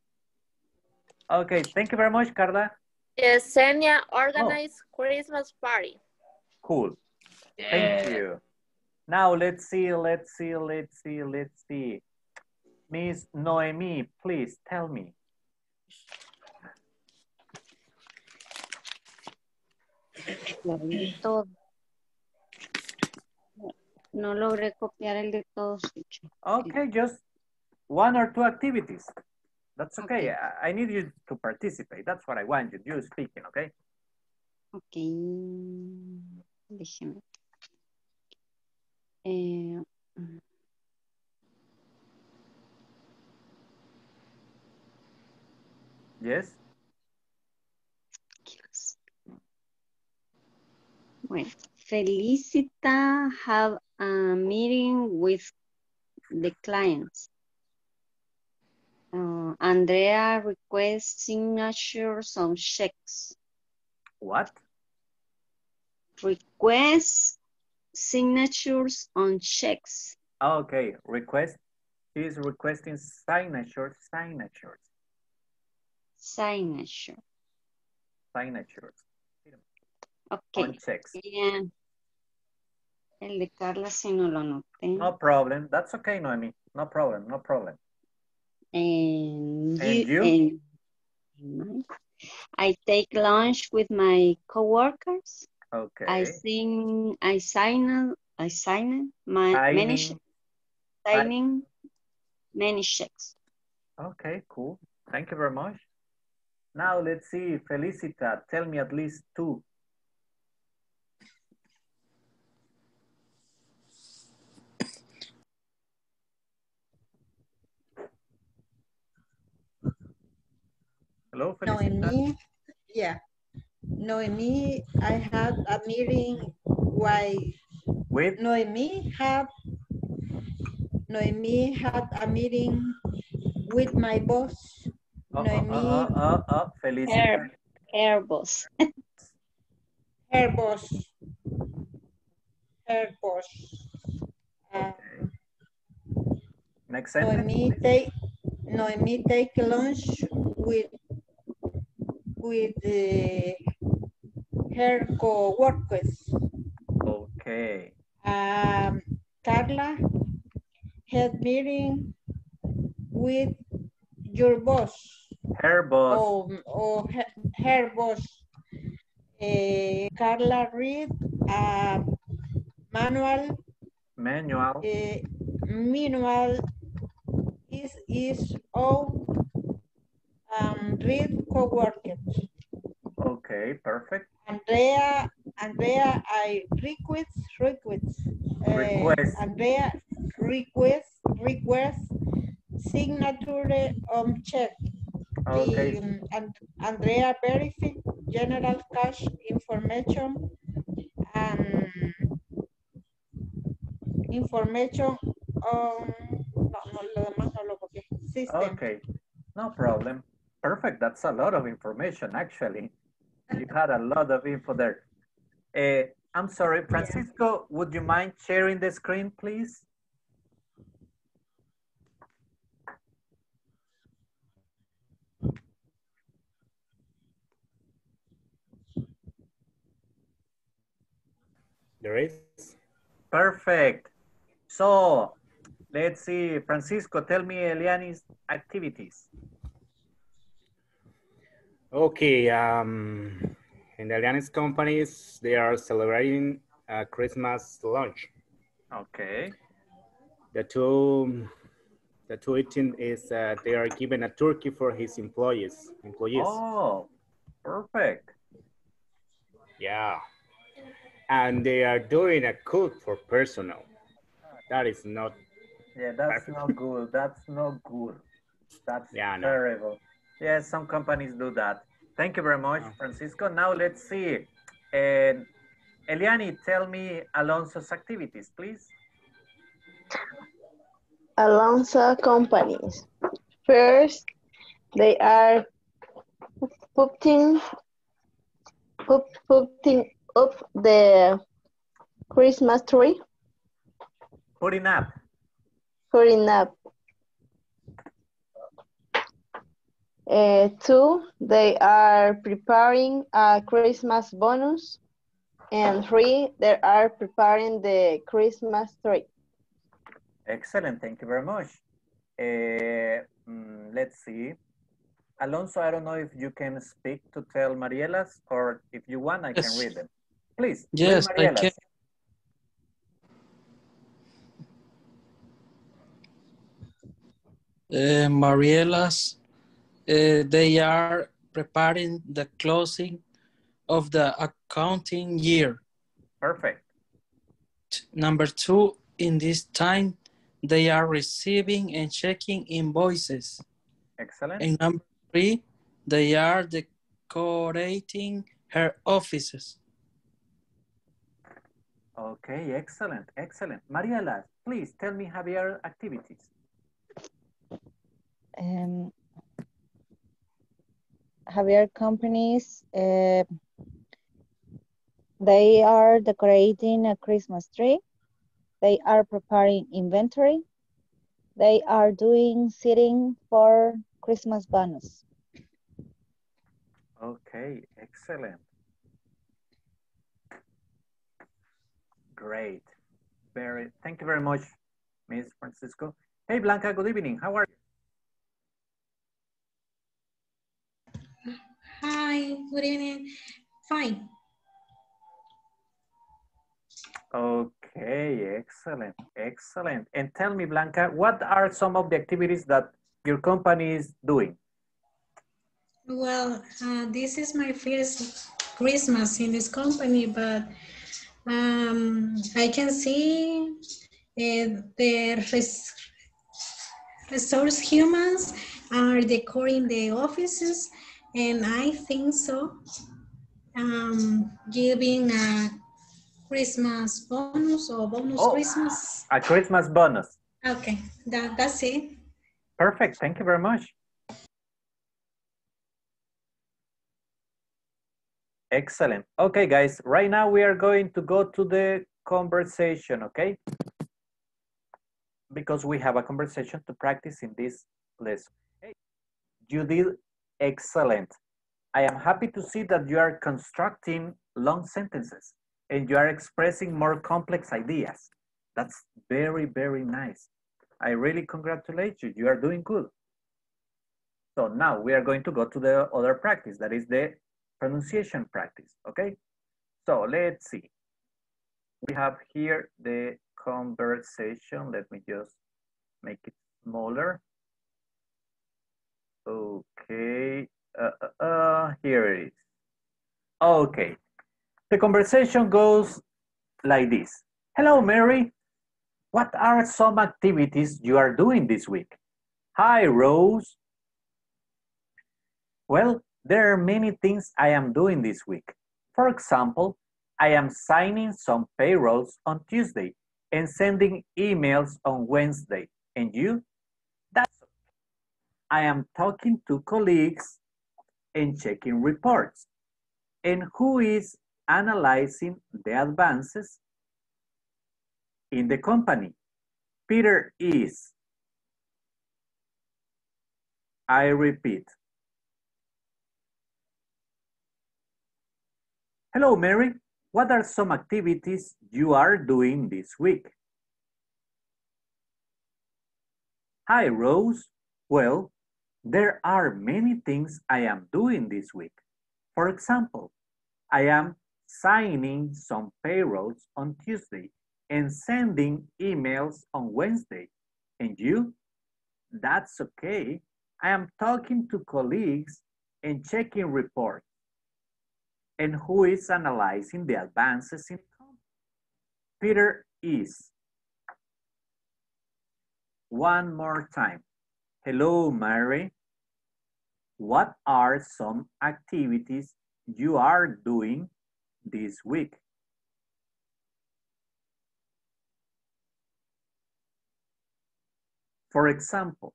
Okay. Thank you very much, Carla. Yesenia Oh. organized Christmas party. Cool. Thank you. Now let's see, let's see, let's see, let's see. Miss Noemi, please tell me. Copiar el de todo. No logré copiar el de todos. Okay, just one or two activities. That's okay. Okay. I, I need you to participate. That's what I want you. You speaking, okay? Ok. Déjeme. Eh, Yes? Bueno, Felicita have a meeting with the clients. Uh, Andrea requests signatures on checks. What? Requests signatures on checks. Okay, request. He is requesting signatures, signatures, Signature. signatures Ok. on checks. Bien. El de Carla sí no lo anoté. No problem. That's okay, Noemi. No problem, no problem. And, And you? and- and I take lunch with my coworkers. Okay. I sing, I sign, I sign my many, Signing. signing many checks. Okay, cool. Thank you very much. Now let's see, Felicita, tell me at least two. Hello, Felicita. Noemi, yeah. Noemi, I had a meeting why With Noemi had Noemi had a meeting with my boss. uh, uh, Noemi, uh, uh, uh, Felicita. Hair, hair boss. her boss. Her boss. Uh, Next sentence. Noemi take Noemi take lunch with with her co-workers. Okay. Um, Carla had meeting with your boss Her boss. or, or her, her boss. Uh, Carla read a manual Manual. uh, manual is is all um, read co-workers. Okay, perfect. Andrea, Andrea, I request, request, uh, Request. Andrea request, request signature on check. Okay. The, um, and Andrea verify general cash information and information on, no, no, lo demás no lo copié. System. Okay. No problem. Perfect. That's a lot of information, actually. You had a lot of info there. Uh, I'm sorry, Francisco, would you mind sharing the screen, please? There is. Perfect. So let's see, Francisco, tell me Eliani's activities. Okay, um, in the Eliani's companies, they are celebrating a Christmas lunch. Okay. The two, the two eating is uh, they are giving a turkey for his employees. Employees. Oh, perfect. Yeah. And they are doing a cook for personal. That is not. Yeah, that's not good. That's not good. That's Yeah, no. Terrible. Yes, some companies do that. Thank you very much, Francisco. Now let's see. And Eliani, tell me Alonso's activities, please. Alonso companies. First, they are putting, putting up the Christmas tree, Putting up. putting up. Uh, two, they are preparing a Christmas bonus. And three, they are preparing the Christmas tree. Excellent. Thank you very much. Uh, mm, let's see. Alonso, I don't know if you can speak to tell Marielas or if you want, I Yes. can read them. Please. read Yes, I can. Uh, Marielas, they are preparing the closing of the accounting year. Perfect. Number two, in this time, they are receiving and checking invoices. Excellent. And number three, they are decorating her offices. Okay, excellent, excellent. Marielas, please tell me Javier activities. um, Javier companies, uh, they are decorating a Christmas tree. They are preparing inventory. They are doing sitting for Christmas bonus. Okay, excellent. Great. Very, thank you very much, Miss Francisco. Hey, Blanca, good evening. How are you? Hi, good evening. Fine. Okay, excellent, excellent. And tell me, Blanca, what are some of the activities that your company is doing? Well, uh, this is my first Christmas in this company, but um, I can see uh, the res resource humans are decorating the offices, and I think so. Um, giving a Christmas bonus or bonus Oh. Christmas. A Christmas bonus. Okay, that, that's it. Perfect, thank you very much. Excellent. Okay, guys, right now we are going to go to the conversation, okay? Because we have a conversation to practice in this lesson. Hey, you did excellent. I am happy to see that you are constructing long sentences and you are expressing more complex ideas. That's very, very nice. I really congratulate you. You are doing good. So now we are going to go to the other practice, that is the pronunciation practice, okay? So let's see. We have here the conversation. Let me just make it smaller. Okay, uh, uh, uh, here it is. Okay, the conversation goes like this. Hello, Mary. What are some activities you are doing this week? Hi, Rose. Well, there are many things I am doing this week. For example, I am signing some payrolls on Tuesday and sending emails on Wednesday. And you? I am talking to colleagues and checking reports. And who is analyzing the advances in the company? Peter is. I repeat. Hello, Mary. What are some activities you are doing this week? Hi, Rose. Well, there are many things I am doing this week. For example, I am signing some payrolls on Tuesday and sending emails on Wednesday. And you? That's okay. I am talking to colleagues and checking reports. And who is analyzing the advances in Peter is. One more time. Hello, Mary. What are some activities you are doing this week? For example,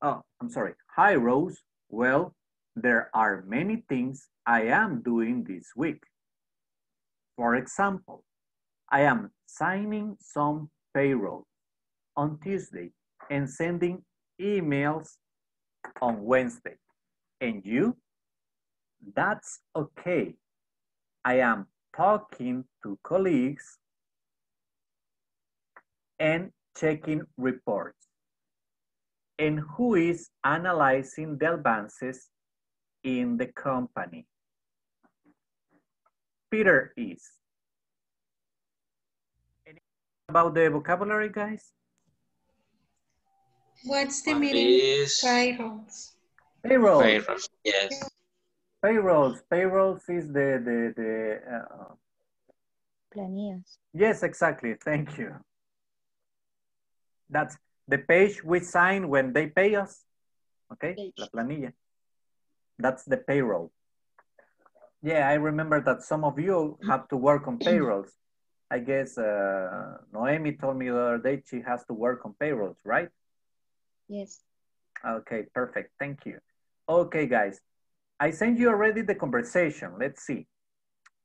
oh, I'm sorry. Hi, Rose. Well, there are many things I am doing this week. For example, I am signing some payroll on Tuesday and sending emails on Wednesday. And you? That's okay. I am talking to colleagues and checking reports. And who is analyzing the advances in the company? Peter is. Anything about the vocabulary, guys? What's the One meaning? is- Payrolls. Payroll. Payrolls, yes. Payrolls. Payrolls is the, the, the uh, Planillas. yes, exactly. Thank you. That's the page we sign when they pay us. Okay, la planilla. That's the payroll. Yeah, I remember that some of you have to work on payrolls. I guess uh, Noemi told me the other day she has to work on payrolls, right? Yes. Okay, perfect. Thank you. Okay, guys. I sent you already the conversation. Let's see.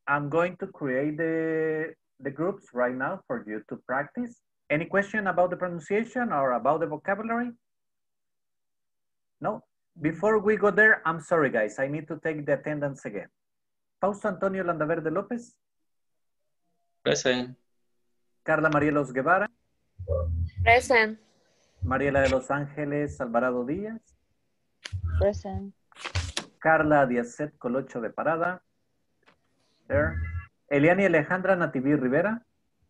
I'm going to create the, the groups right now for you to practice. Any question about the pronunciation or about the vocabulary? No? Before we go there, I'm sorry, guys. I need to take the attendance again. Fausto Antonio Landaverde López, Present. Carla Marielos Guevara, Present. Mariela de Los Ángeles Alvarado Díaz, Present. Carla Diacet Colocho de Parada. There. Eliani Alejandra Nativí Rivera.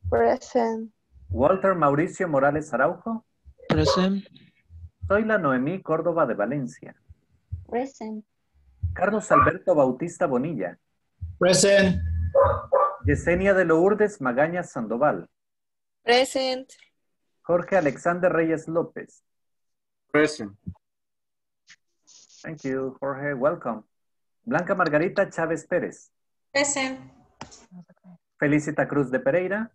Present. Walter Mauricio Morales Araujo. Present. Soy la Noemí Córdoba de Valencia. Present. Carlos Alberto Bautista Bonilla. Present. Yesenia de Lourdes Magaña Sandoval. Present. Jorge Alexander Reyes López. Present. Thank you, Jorge. Welcome. Blanca Margarita Chávez Pérez. Present. Felicita Cruz de Pereira.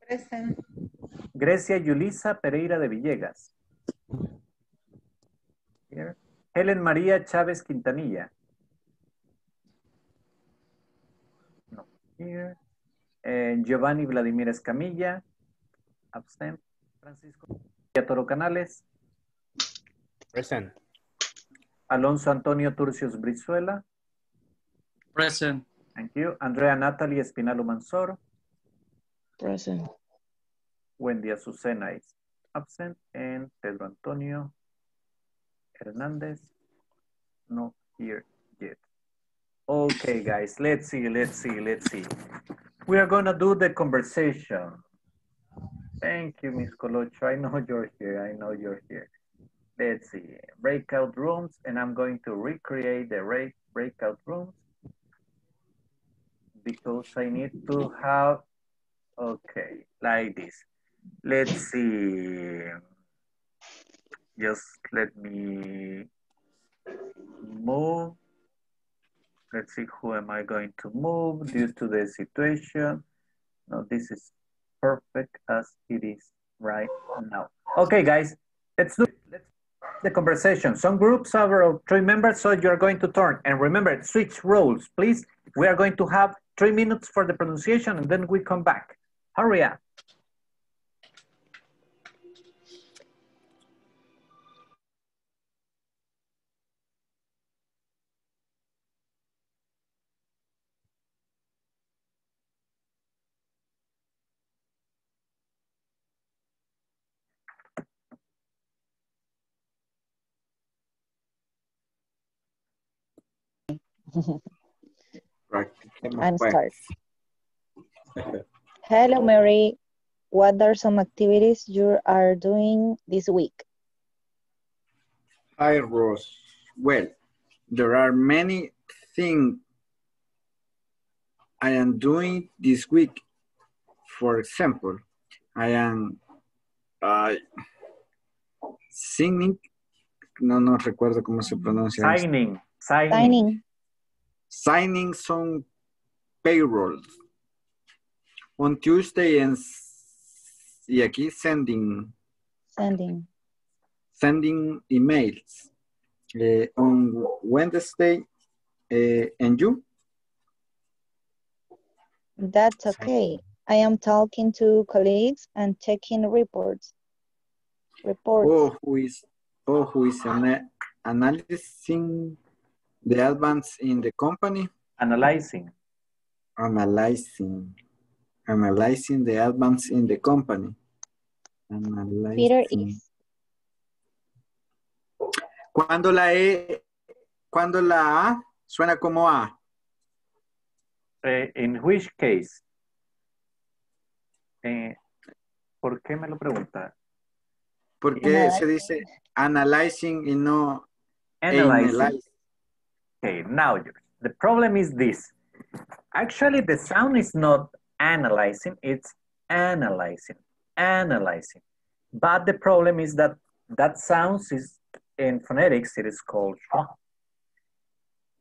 Present. Grecia Yulisa Pereira de Villegas. Here. Helen María Chávez Quintanilla. No. Here. Eh, Giovanni Vladimir Escamilla. Absent. Francisco Toro Canales. Present. Alonso Antonio Turcios Brizuela. Present. Thank you. Andrea Natalie Espinalo Mansor. Present. Wendy Azucena is absent. And Pedro Antonio Hernandez, not here yet. Okay, guys, let's see, let's see, let's see. We are gonna do the conversation. Thank you, Miss Colocho. I know you're here, I know you're here. Let's see, breakout rooms, and I'm going to recreate the break breakout rooms because I need to have, okay, like this. Let's see. Just let me move. Let's see who am I going to move due to the situation. No, this is perfect as it is right now. Okay, guys, let's do the conversation. Some groups are three members, so you're going to turn. And remember, switch roles, please. We are going to have three minutes for the pronunciation and then we come back. Hurry up. And pues. start. Hello, Mary. What are some activities you are doing this week? Hi, Rose. Well, there are many things I am doing this week. For example, I am uh, singing, no, no recuerdo cómo se pronuncia. esto. Signing, signing. Signing. Signing some payrolls on Tuesday and s- y aquí sending Sending. sending emails Eh, on Wednesday eh, and you That's okay. I am talking to colleagues and checking reports. Reports. oh who is oh who is ana- analyzing the advance in the company Analyzing. analyzing analyzing the advance in the company Peter analyzing. is. Cuando la E, cuando la A suena como A. Eh, in which case? Eh, ¿Por qué me lo pregunta? ¿Por qué Analyzing. se dice analyzing y no Analyzing. Okay, now the problem is this. Actually, the sound is not analyzing, it's analyzing, analyzing. But the problem is that that sounds is in phonetics, it is called.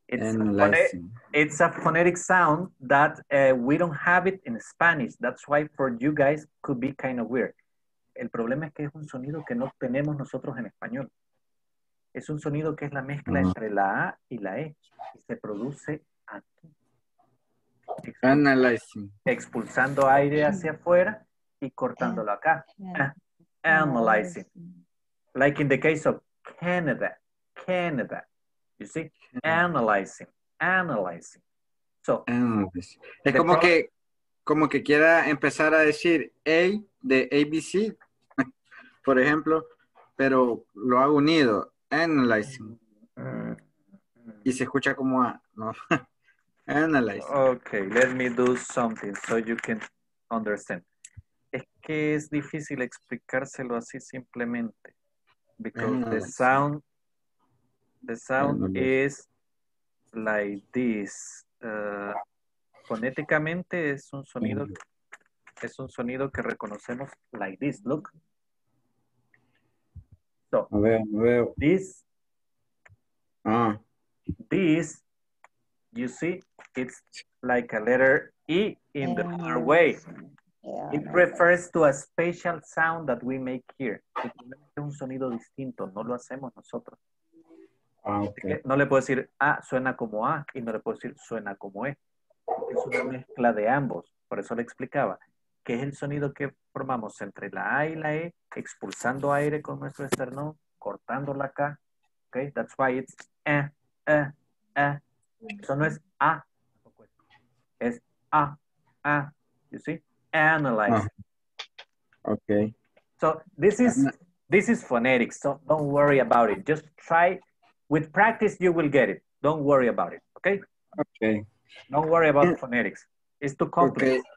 It's a, it's a phonetic sound that uh, we don't have it in Spanish. That's why for you guys could be kind of weird. El problema es que es un sonido que no tenemos nosotros en español. Es un sonido que es la mezcla Ah. entre la A y la E y se produce aquí, Analyzing. expulsando aire hacia afuera y cortándolo acá. Ah, Analyzing. Like in the case of Canada, Canada. You see? Analyzing, analyzing. So, Analyzing. Es como que, como que quiera empezar a decir A de ABC, por ejemplo, pero lo hago unido. Analyzing. Y se escucha como A, ¿no? Analyzing. Okay, let me do something so you can understand. Es que es difícil explicárselo así simplemente. Because the sound, the sound is like this. Uh, fonéticamente es un sonido, es un sonido que reconocemos like this. Look. So, A ver, a ver. this, Ah, this, you see, it's like a letter E in the other way. It refers to a special sound that we make here. Simplemente un sonido distinto, no lo hacemos nosotros. ah, Así ok. que No le puedo decir A suena como A y no le puedo decir suena como E. Es una mezcla de ambos. Por eso le explicaba que es el sonido que formamos entre la A y la E, expulsando aire con nuestro esternón, cortándola acá. Okay, that's why it's eh, eh, eh. Eso no es A. Es A, A. You see? Analyze. Ah, ok. So this is this is phonetics. So don't worry about it. Just try. With practice, you will get it. Don't worry about it. Okay. Ok. Don't worry about phonetics. It's too complex. Okay.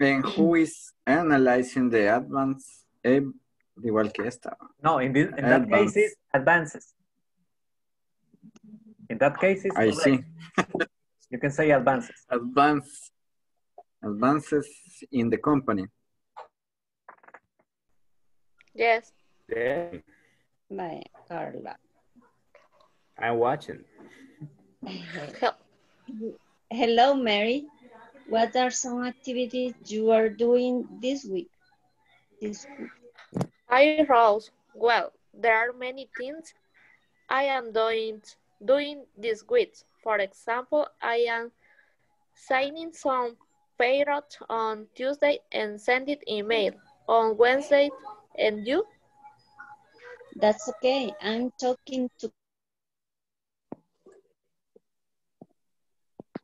And who is analyzing the advance? Eh, igual que esta. No, in this in that case, it's advances. In that case, it's I correct. see. You can say advances. Advance, advances in the company. Yes. Yeah, Vaya, Carla. I'm watching. Hello, Mary. What are some activities you are doing this week? This week. Hi, Rose. Well, there are many things I am doing doing this week. For example, I am signing some payroll on Tuesday and sending email on Wednesday. And you? That's okay. I'm talking to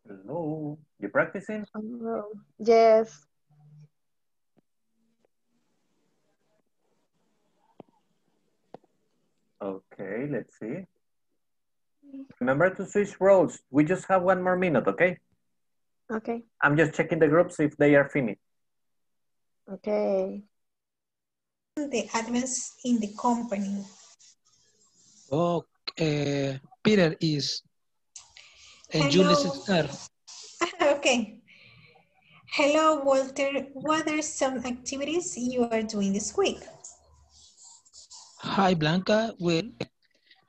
Hello. You practicing? Hello. Yes. Okay, let's see. Remember to switch roles. We just have one more minute, okay? Okay. I'm just checking the groups if they are finished. Okay. The advance in the company. Oh, uh, Peter is. And you Hello. let's start. Okay. Hello, Walter. What are some activities you are doing this week? Hi, Blanca. Well,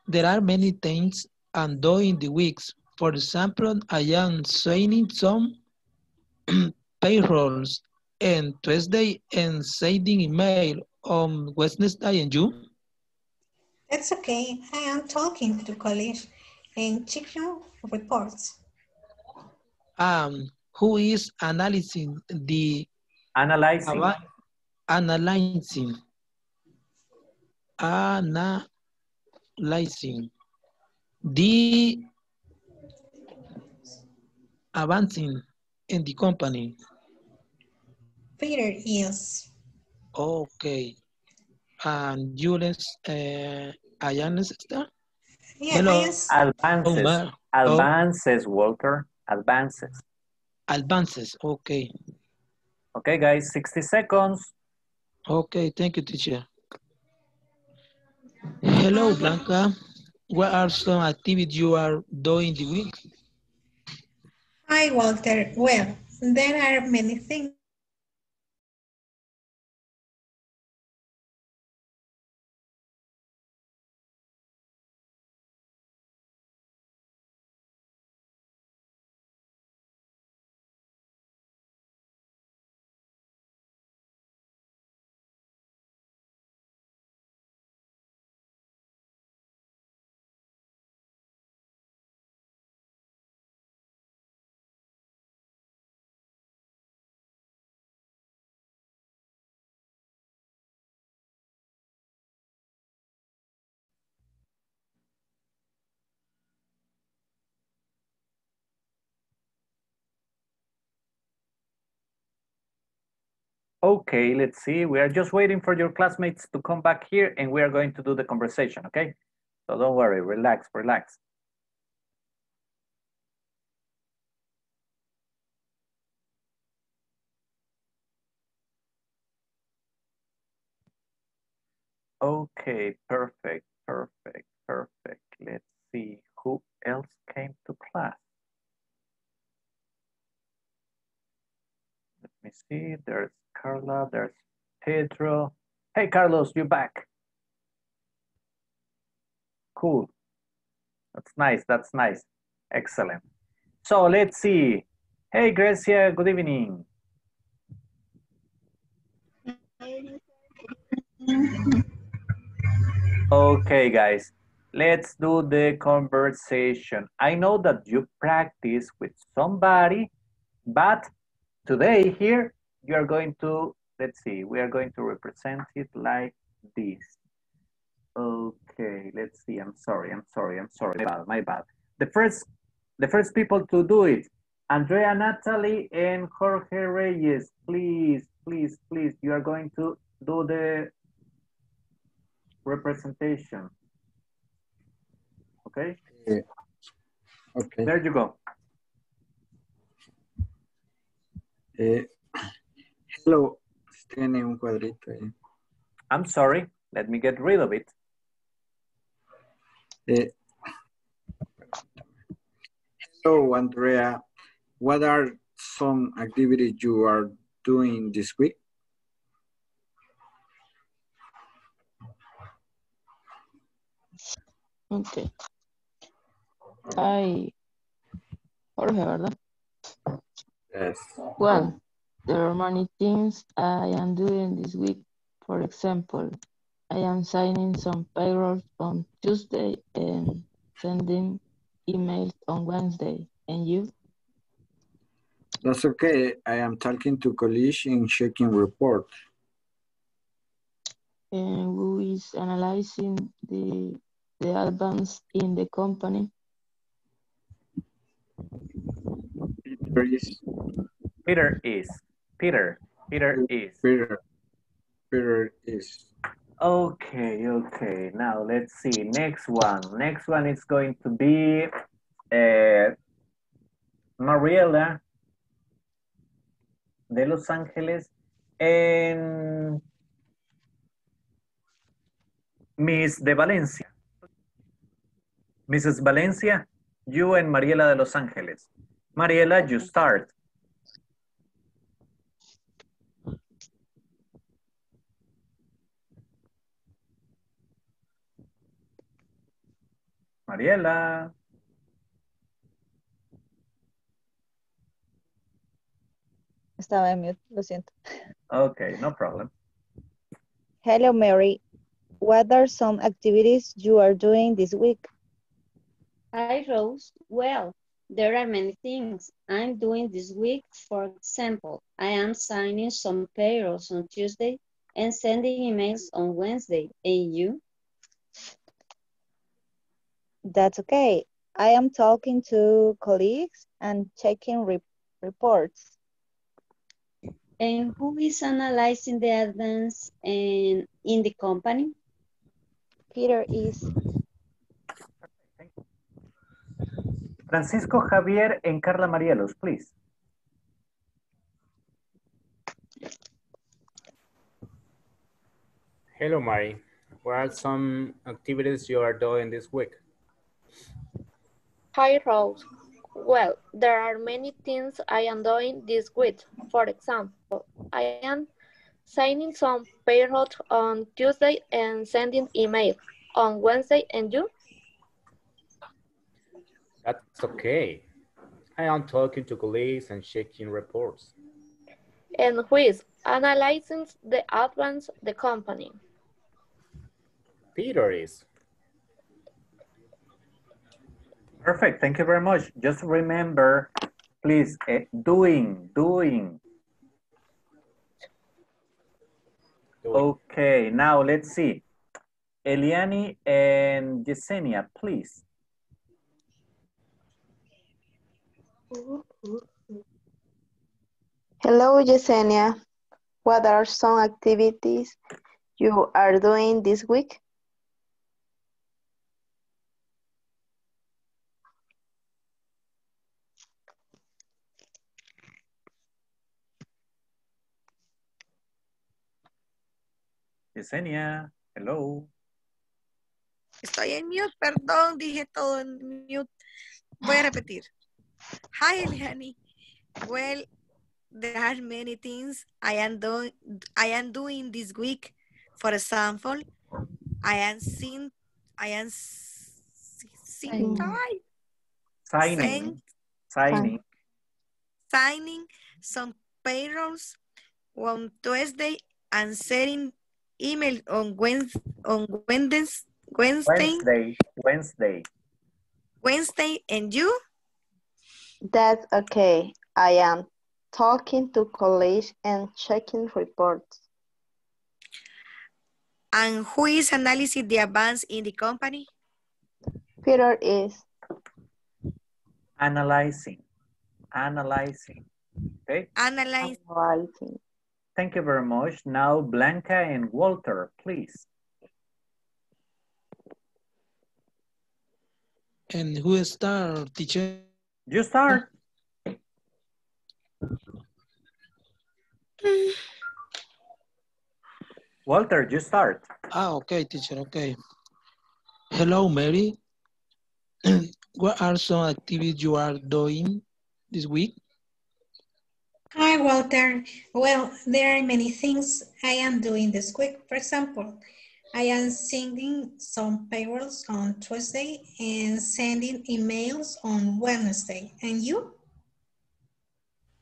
there are many things I'm doing the weeks. For example, I am signing some payrolls and Tuesday and sending email on Wednesday and June. That's okay. I am talking to college and checking reports. Um, who is analyzing the Analyzing. ava- analyzing analyzing the advancing in the company. Peter is. Okay. And Julius, uh, Ayan sister? Yeah, Hello. I am- Advances. Omar. Advances, Walter. Advances. Advances. Okay. Okay, guys, 60 seconds. Okay. Thank you, teacher. Hello, Blanca. What are some activities you are doing the week? Hi, Walter. Well, there are many things. Okay, let's see. We are just waiting for your classmates to come back here and we are going to do the conversation, okay? So don't worry, relax, relax. Okay, perfect, perfect, perfect. Let's see who else came to class. Let me see, there's Carla, there's Pedro. Hey, Carlos, you back. Cool. That's nice, that's nice. Excellent. So let's see. Hey, Gracia, good evening. Okay, guys, let's do the conversation. I know that you practice with somebody, but today here, you are going to, let's see, we are going to represent it like this. Okay, let's see, I'm sorry, I'm sorry, I'm sorry, my bad, my bad. The first, the first people to do it, Andrea Natalie and Jorge Reyes, please, please, please, you are going to do the representation. Okay? Eh, Okay. There you go. Eh, hello. Tiene un cuadrito ahí. I'm sorry, let me get rid of it. Eh, hello, Andrea. What are some activities you are doing this week? Okay. Hi. Jorge, ¿verdad? Yes. Well, there are many things I am doing this week. For example, I am signing some payrolls on Tuesday and sending emails on Wednesday. And you? That's okay. I am talking to colleagues and checking reports. And who is analyzing the, the advance in the company? Peter is. Peter is. Peter. Peter is. Peter. Peter is. Okay, okay. Now let's see. Next one. Next one is going to be uh, Mariela de Los Ángeles and Miss de Valencia. Mrs. Valencia, you and Mariela de Los Ángeles. Mariela, you start. Mariela. Estaba en mute, lo siento. Okay, no problem. Hello, Mary. What are some activities you are doing this week? Hi, Rose. Well, there are many things I'm doing this week. For example, I am signing some payrolls on Tuesday and sending emails on Wednesday. And you? That's okay. I am talking to colleagues and checking re reports. And who is analyzing the advance and in the company? Peter is. Francisco Javier and Carla Marielos, please. Hello, Mari. What are some activities you are doing this week? Hi, Well, there are many things I am doing this week. For example, I am signing some payroll on Tuesday and sending email on Wednesday. And you? That's okay. I am talking to colleagues and checking reports. And who is analyzing the advance the company? Peter is. Perfect. Thank you very much. Just remember, please, uh, doing, doing. Okay, now let's see. Eliani and Yesenia, please. Hello, Yesenia. What are some activities you are doing this week? Yesenia, hello. Estoy en mute, perdón, dije todo en mute. Voy a repetir. Hi, Eliani. Well, there are many things I am doing. I am doing this week. For example, I am seeing. I am seeing. Signing. Signing. signing some payrolls on Tuesday and sending email on Wednesday. On Wednesday. Wednesday. Wednesday. Wednesday. Wednesday, and you? That's okay. I am talking to colleagues and checking reports. And who is analyzing the advance in the company? Peter is. Analyzing. Analyzing. Okay. Analyze. Analyzing. Thank you very much. Now, Blanca and Walter, please. And who start, teacher? You start. Walter, you start. Ah, okay, teacher, okay. Hello, Mary. what are some activities you are doing this week? Hi, Walter. Well, there are many things I am doing this week. For example, I am sending some payrolls on Tuesday and sending emails on Wednesday. And you?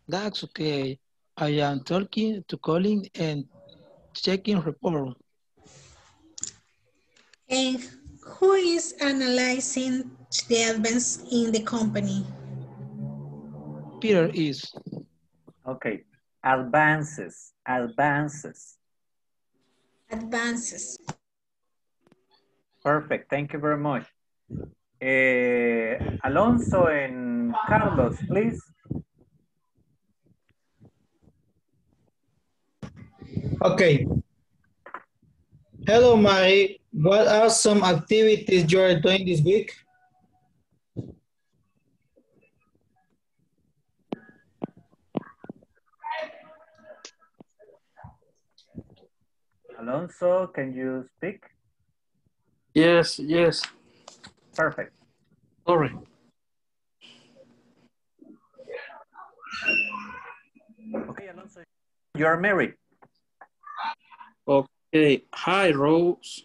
That's okay. I am talking to calling and checking report. And who is analyzing the advance in the company? Peter is. Okay. Advances, advances. Advances. Perfect. Thank you very much. Eh, Alonso and Carlos, please. Okay. Hello, Mari. What are some activities you are doing this week? Alonso, can you speak? Yes, yes. Perfect. Sorry. Okay, Alonso, you are married. Okay. Hi, Rose.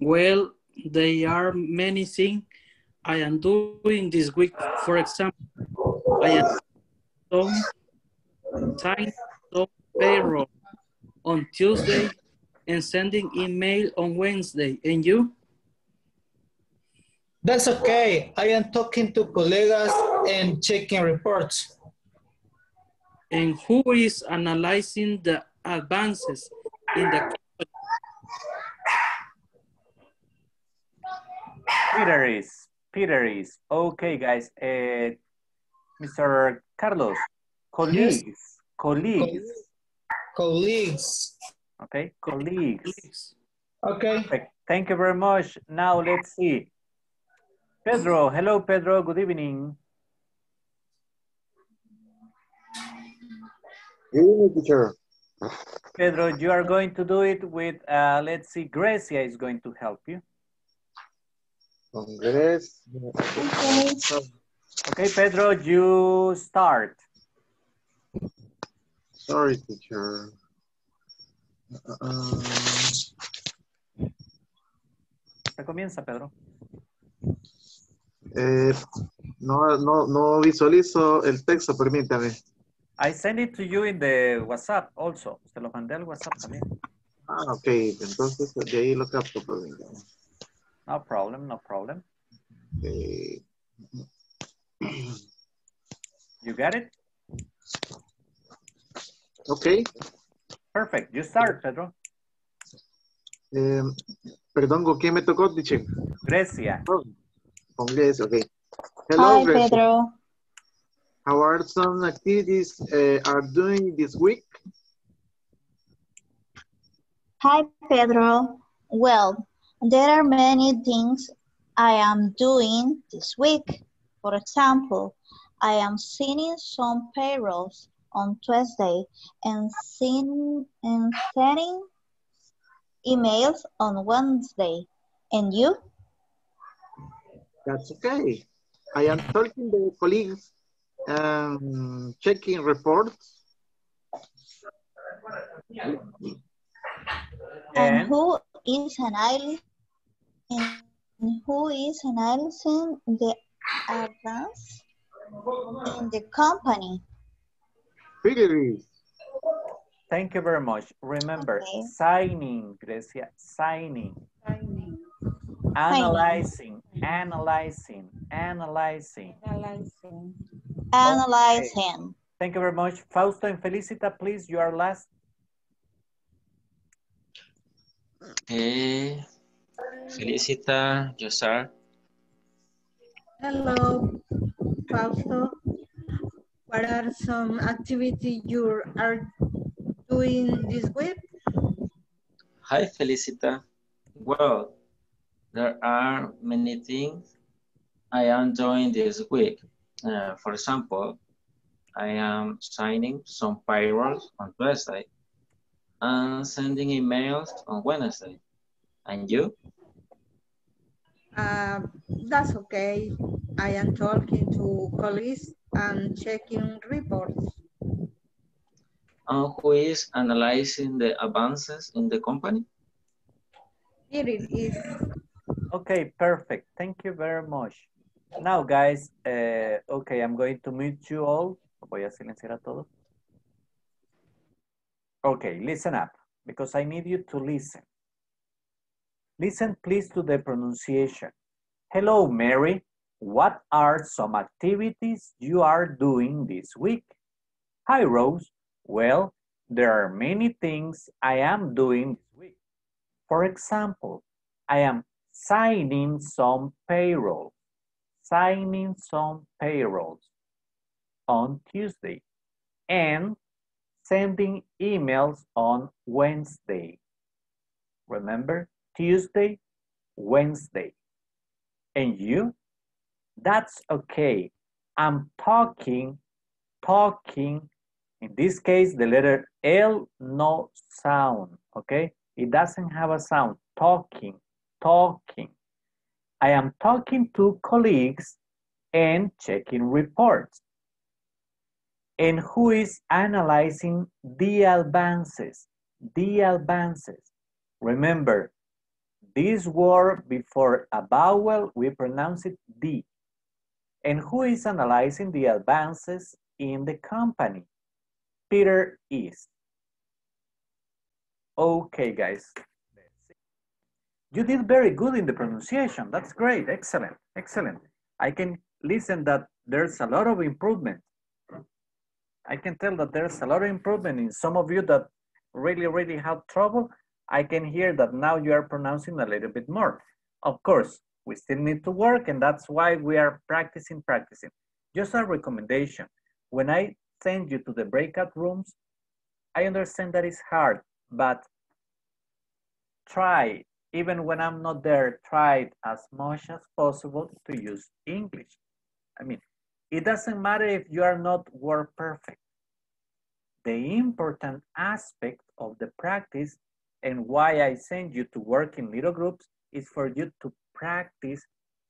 Well, there are many things I am doing this week. For example, I am some time some payroll on Tuesday and sending email on Wednesday. And you? That's okay. I am talking to colleagues and checking reports. And who is analyzing the advances in the Peter is, Peter is. Okay, guys. Uh, Mr. Carlos, colleagues, colleagues. Colleagues. Okay, colleagues. Okay. Perfect. Thank you very much. Now let's see. Pedro, hello Pedro, good evening. Good evening, teacher. Pedro, you are going to do it with, uh, let's see, Gracia is going to help you. Congress. Okay, Pedro, you start. Sorry, teacher. Uh, Se comienza, Pedro. eh, no, no, no visualizo el texto, permítame. I send it to you in the WhatsApp also. Se lo mandé al WhatsApp también. Ah, ok, entonces de ahí lo capto, permítame. No problem, no problem. Okay. You got it? Ok. Perfect. You start, Pedro. Eh, perdón, ¿con quién me tocó, teacher? Grecia. Con Grace, ok. Hello, Hi, Grace. Pedro. How are some activities uh, are doing this week? Hi, Pedro. Well, there are many things I am doing this week. For example, I am sending some payrolls on Tuesday and, send, and sending emails on Wednesday. And you? That's okay. I am talking to colleagues, um, checking reports. And who is analyzing who is analyzing the advance in the company? Figures. Thank you very much. Remember, signing, Grecia, signing. Signing. Analyzing, analyzing, analyzing. Analyzing. Analyzing. Thank you very much. Fausto and Felicita, please, you are last. Okay. Felicita, you start. Hello, Fausto. What are some activities you are doing this week? Hi, Felicita. Well, there are many things I am doing this week. Uh, for example, I am signing some payrolls on Thursday and sending emails on Wednesday. And you? Uh, that's okay. I am talking to colleagues and checking reports. And who is analyzing the advances in the company? Here it is. Okay, perfect. Thank you very much. Now, guys, uh, okay, I'm going to mute you all. Voy a silenciar a todos. Okay, listen up, because I need you to listen. Listen please to the pronunciation. Hello, Mary. What are some activities you are doing this week? Hi, Rose. Well, there are many things I am doing this week. For example, I am signing some payroll, signing some payrolls on Tuesday and sending emails on Wednesday. Remember, Tuesday, Wednesday. And you? That's okay. I'm talking, talking. In this case, the letter L no sound, okay? It doesn't have a sound. Talking, talking. I am talking to colleagues and checking reports. And who is analyzing the advances? The advances. Remember, this word before a vowel, we pronounce it D. And who is analyzing the advances in the company? Peter is. Okay, guys. You did very good in the pronunciation. That's great. Excellent. Excellent. I can listen that there's a lot of improvement. I can tell that there's a lot of improvement in some of you that really, really have trouble. I can hear that now you are pronouncing a little bit more. Of course, we still need to work and that's why we are practicing, practicing. Just a recommendation. When I send you to the breakout rooms, I understand that it's hard, but try, even when I'm not there, try as much as possible to use English. I mean, it doesn't matter if you are not word perfect. The important aspect of the practice and why I send you to work in little groups is for you to practice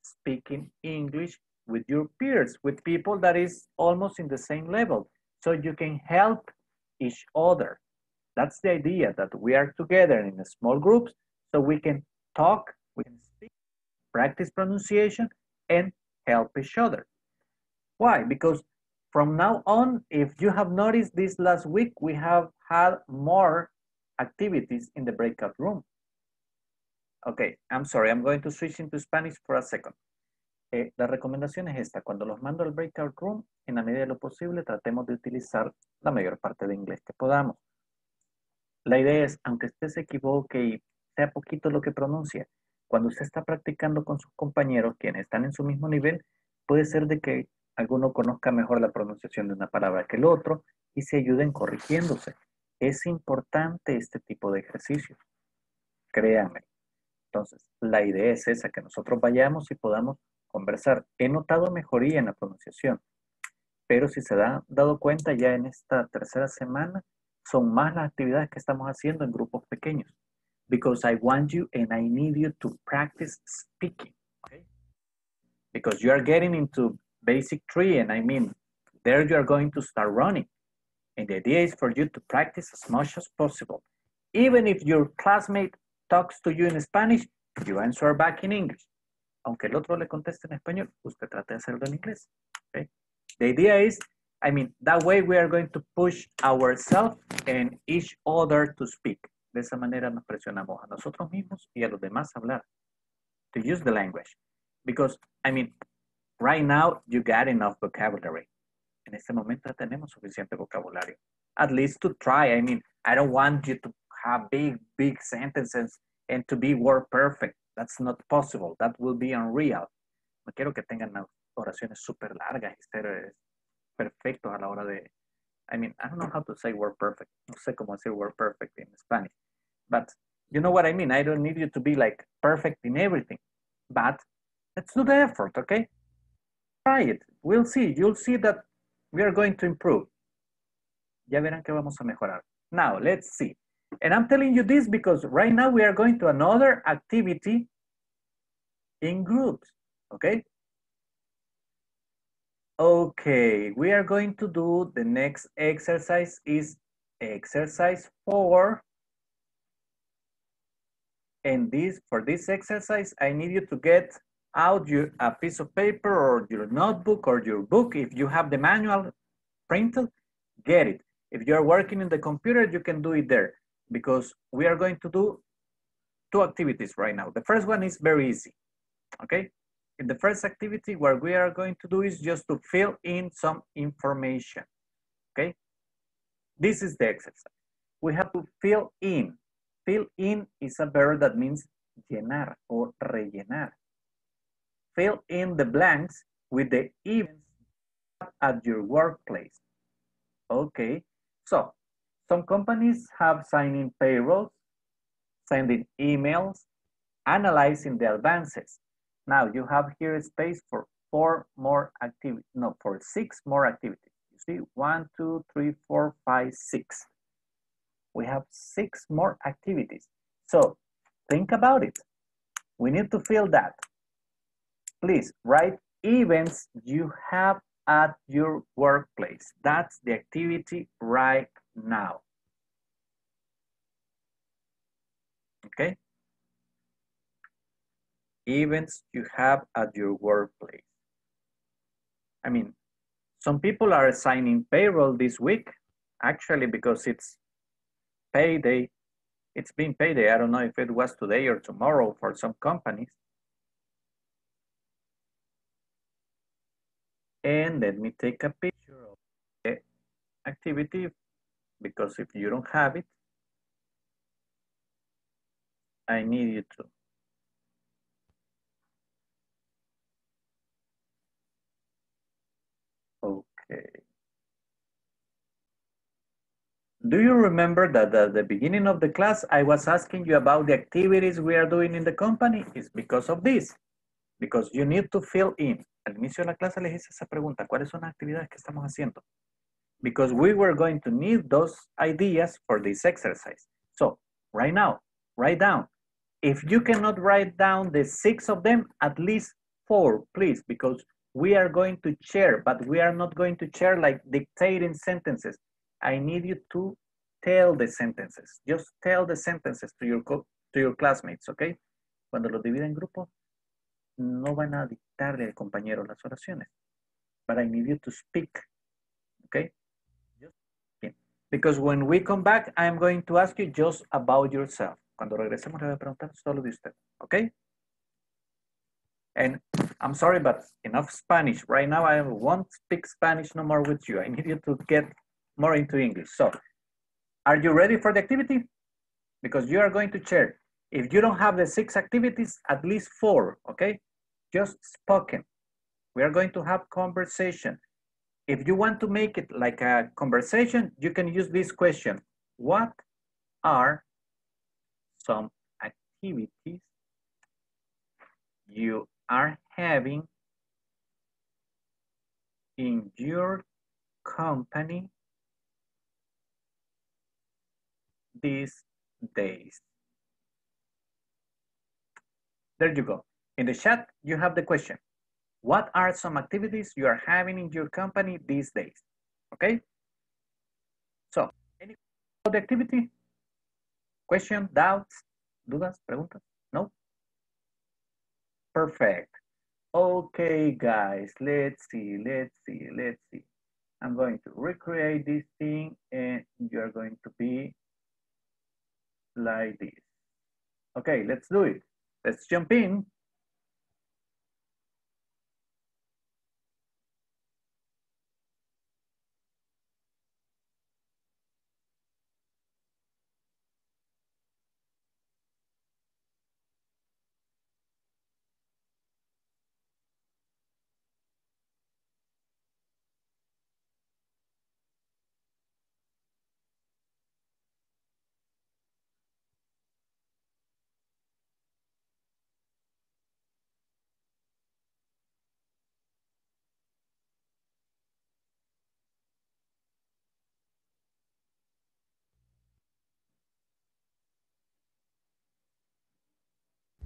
speaking English with your peers, with people that is almost in the same level. So you can help each other. That's the idea that we are together in small groups so we can talk, we can speak, practice pronunciation, and help each other. Why? Because from now on, if you have noticed this last week, we have had more activities in the breakout room. Okay, I'm sorry, I'm going to switch into Spanish for a second. Eh, la recomendación es esta, cuando los mando al breakout room, en la medida de lo posible tratemos de utilizar la mayor parte de inglés que podamos. La idea es, aunque usted se equivoque y sea poquito lo que pronuncia, cuando usted está practicando con sus compañeros, quienes están en su mismo nivel, puede ser de que alguno conozca mejor la pronunciación de una palabra que el otro y se ayuden corrigiéndose. Es importante este tipo de ejercicios. Créanme. Entonces, la idea es esa, que nosotros vayamos y podamos conversar. He notado mejoría en la pronunciación, pero si se han dado cuenta ya en esta tercera semana, son más las actividades que estamos haciendo en grupos pequeños. Because I want you and I need you to practice speaking. Because you are getting into basic three and I mean, there you are going to start running. And the idea is for you to practice as much as possible. Even if your classmate talks to you in Spanish, you answer back in English. Aunque el otro le conteste en español, usted trate de hacerlo en inglés. Okay? The idea is, I mean, that way we are going to push ourselves and each other to speak. De esa manera nos presionamos a nosotros mismos y a los demás a hablar. To use the language. Because, I mean, right now you got enough vocabulary. En este momento tenemos suficiente vocabulario. At least to try. I mean, I don't want you to have big, big sentences and to be word perfect. That's not possible. That will be unreal. No quiero que tengan oraciones súper largas y ser eh, perfectos a la hora de... I mean, I don't know how to say word perfect. No sé cómo decir word perfect in Spanish. But you know what I mean? I don't need you to be like perfect in everything. But let's do the effort, okay? Try it. We'll see. You'll see that we are going to improve. Ya verán que vamos a mejorar. Now, let's see. And I'm telling you this because right now we are going to another activity in groups, okay? Okay, we are going to do the next exercise is exercise four. And this for this exercise, I need you to get out your, a piece of paper or your notebook or your book. If you have the manual printed, get it. If you're working in the computer, you can do it there because we are going to do two activities right now. The first one is very easy, okay? In the first activity, what we are going to do is just to fill in some information, okay? This is the exercise. We have to fill in. Fill in is a verb that means llenar or rellenar. Fill in the blanks with the events at your workplace. Okay, so some companies have signing payrolls, sending emails, analyzing the advances. Now you have here space for four more activities, no, for six more activities. You see, one, two, three, four, five, six. We have six more activities. So think about it. We need to fill that. Please write events you have at your workplace. That's the activity right now. Okay? Events you have at your workplace. I mean, some people are signing payroll this week, actually, because it's payday. It's been payday. I don't know if it was today or tomorrow for some companies. And let me take a picture of the activity because if you don't have it, I need you to. Okay. Do you remember that at the beginning of the class, I was asking you about the activities we are doing in the company? It's because of this, because you need to fill in. Al inicio de la clase les hice esa pregunta, ¿cuáles son las actividades que estamos haciendo? Because we were going to need those ideas for this exercise. So, right now, write down. If you cannot write down the six of them, at least four, please, because we are going to share, but we are not going to share like dictating sentences. I need you to tell the sentences. Just tell the sentences to your, to your classmates, okay? Cuando los divida en grupos, no van a dictarle al compañero las oraciones. But I need you to speak, okay? Because when we come back, I'm going to ask you just about yourself. Cuando regresemos le voy a preguntar solo de usted, okay? And I'm sorry, but enough Spanish. Right now, I won't speak Spanish no more with you. I need you to get more into English. So, are you ready for the activity? Because you are going to share. If you don't have the six activities, at least four, okay? Just spoken. We are going to have conversation. If you want to make it like a conversation, you can use this question. What are some activities you are having in your company these days? There you go. In the chat, you have the question. What are some activities you are having in your company these days? Okay? So, any other activity? Question, doubts, dudas, preguntas? No? Perfect. Okay, guys, let's see, let's see, let's see. I'm going to recreate this thing and you're going to be like this. Okay, let's do it. Let's jump in.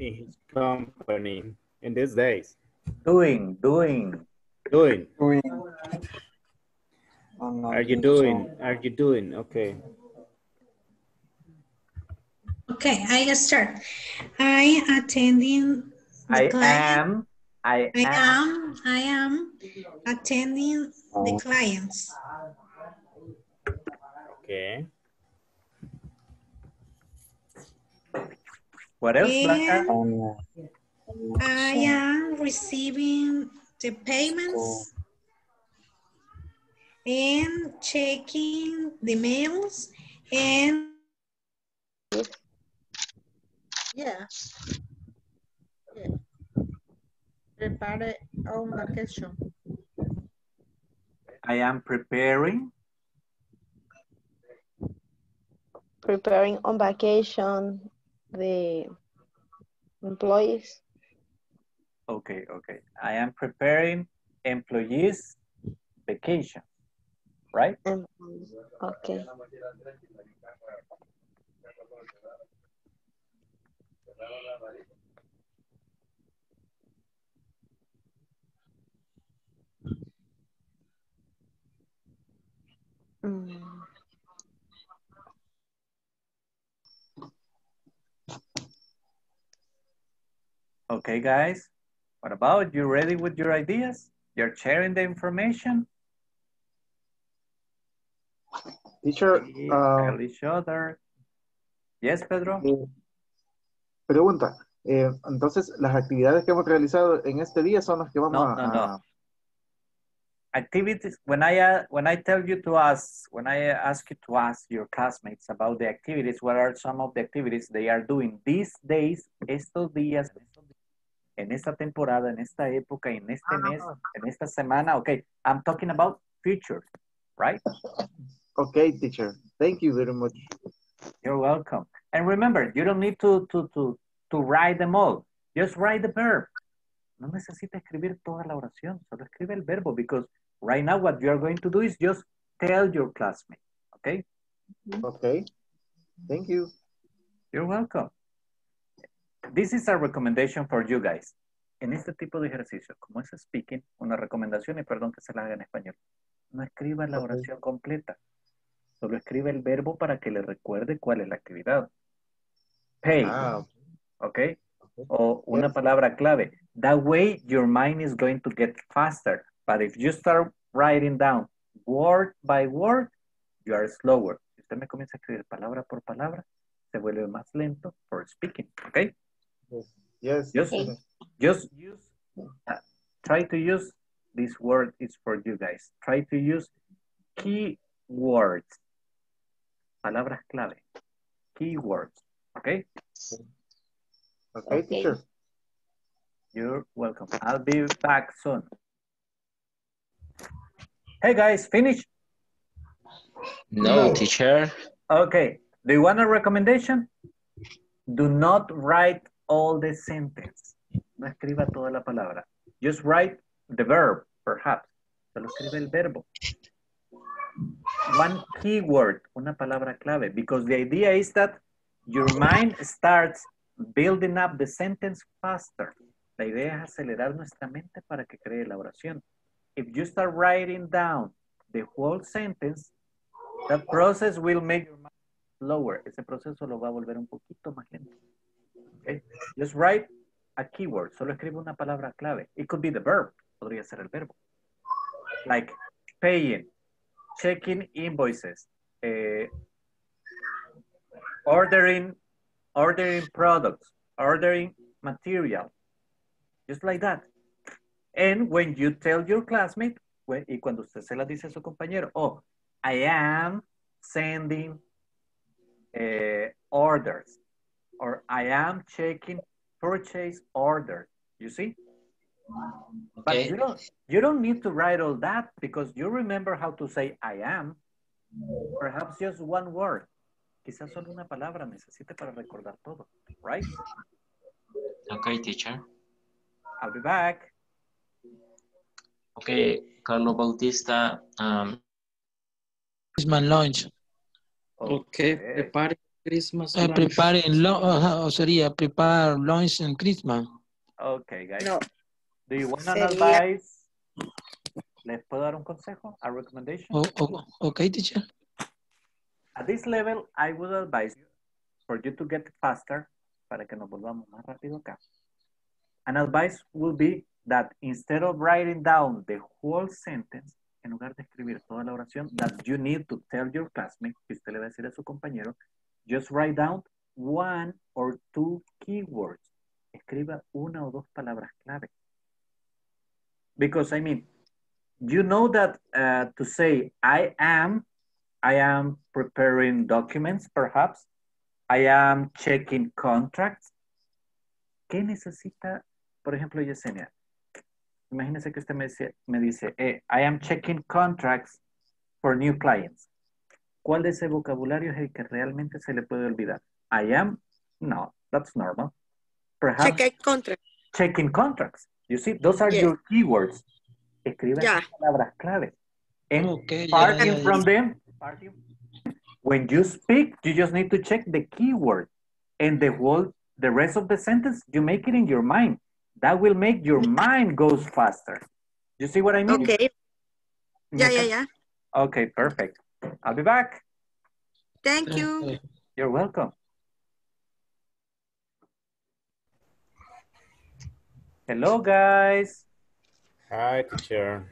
In his company in these days? Doing, doing. Doing. Doing. Are you doing? Are you doing? Okay. Okay, I start. I attending the I client. am, I, I am. am, I am attending the oh. clients. Okay. What else, Blanca? I am receiving the payments and checking the mails and Yeah. yeah. Prepare on vacation. I am preparing. Preparing on vacation the employees. Okay, okay. I am preparing employees vacation, right? Employees. Okay. Mm. Okay, guys. What about you ready with your ideas? You're sharing the information? Teacher, uh, each other. Yes, Pedro? eh, pregunta. eh, entonces, las actividades que hemos realizado en este día son las que vamos No, a, no, no. a- activities when i uh, when i tell you to ask when i ask you to ask your classmates about the activities what are some of the activities they are doing these days estos días en esta temporada en esta época en este ah. mes en esta semana okay i'm talking about future right Okay, teacher. Thank you very much. you're welcome and remember you don't need to to to to write them all just write the verb no necesita escribir toda la oración solo escribe el verbo because right now what you are going to do is just tell your classmate okay Okay. Thank you. You're welcome. This is a recommendation for you guys. En este tipo de ejercicio, como es speaking, una recomendación y perdón que se la haga en español. No escriba la oración completa. Solo escribe el verbo para que le recuerde cuál es la actividad. Pay, Ah, ¿ok? O una palabra clave. That way your mind is going to get faster. But if you start writing down word by word, you are slower. Si usted me comienza a escribir palabra por palabra, se vuelve más lento for speaking, ¿ok? Yes. Just, Okay. just use, uh, try to use, this word is for you guys. Try to use keywords. Palabras clave. Keywords, ¿ok? Okay, teacher. You're welcome. I'll be back soon. Hey guys, finish? No, teacher. Okay. Do you want a recommendation? Do not write all the sentence. No escriba toda la palabra. Just write the verb, perhaps. Solo escribe el verbo. One keyword, una palabra clave, because the idea is that your mind starts building up the sentence faster. La idea es acelerar nuestra mente para que cree la oración. If you start writing down the whole sentence, that process will make your mind slower. Ese proceso lo va a volver un poquito más lento. Okay? Just write a keyword. Solo escribe una palabra clave. It could be the verb. Podría ser el verbo. Like paying, checking invoices, eh, ordering, ordering products, ordering material. Just like that. And when you tell your classmate, when- y cuando usted se la dice a su compañero, oh, I am sending eh, orders, or I am checking purchase order. You see? But Okay. you don't you don't need to write all that because you remember how to say I am. Perhaps just one word. Quizás solo una palabra necesite para recordar todo, right? Okay, teacher. I'll be back. Okay, Carlos Bautista. Um, Christmas lunch. Okay, prepare Christmas Eh, lunch. preparen, lo- o sería prepare lunch en Christmas. Okay, guys. No. Do you want an Sería- advice? ¿Les puedo dar un consejo? A recommendation? O- o- ok, teacher. At this level, I would advise you for you to get faster para que nos volvamos más rápido acá. An advice will be that instead of writing down the whole sentence, en lugar de escribir toda la oración that you need to tell your classmate, que usted le va a decir a su compañero, just write down one or two keywords. Escriba una o dos palabras clave. Because I mean, you know that uh, to say I am, I am preparing documents perhaps, I am checking contracts. ¿Qué necesita, por ejemplo, Yesenia? Imagínese que usted me dice, me dice eh, I am checking contracts for new clients. ¿Cuál de ese vocabulario es el que realmente se le puede olvidar? I am, no, that's normal. Perhaps Check contract. checking contracts. You see, those are Yes. your keywords. Esas palabras clave. And Okay, ya, parting from them, parting- when you speak, you just need to check the keyword and the whole, the rest of the sentence, you make it in your mind. That will make your mind goes faster. You see what I mean? Okay. Ya, ca- ya. Okay, perfect. I'll be back. Thank you. You're welcome. Hello, guys. Hi, teacher.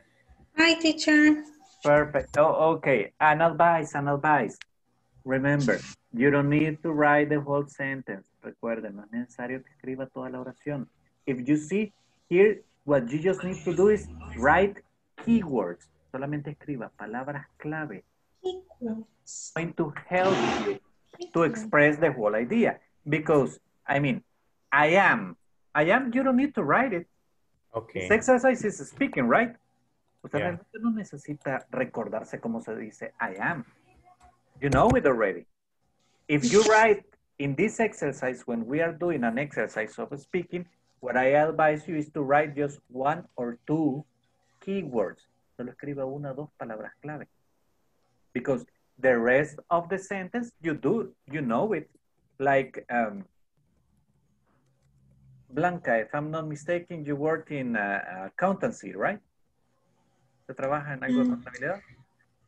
Hi, teacher. Perfect. Oh, okay. An advice, an advice. Remember, you don't need to write the whole sentence. Recuerden, no es necesario que escriba toda la oración. If you see here, what you just need to do is write keywords. Solamente escriba palabras clave. Going to help you to express the whole idea. Because, I mean, I am. I am, you don't need to write it. Okay. This exercise is speaking, right? Usted Yeah. realmente no necesita recordarse cómo se dice I am. You know it already. If you write in this exercise, when we are doing an exercise of speaking, what I advise you is to write just one or two keywords. Solo escriba una o dos palabras clave. Because the rest of the sentence, you do, you know it. Like, um, Blanca, if I'm not mistaken, you work in uh, accountancy, right? ¿Se trabaja en algo de Mm. contabilidad?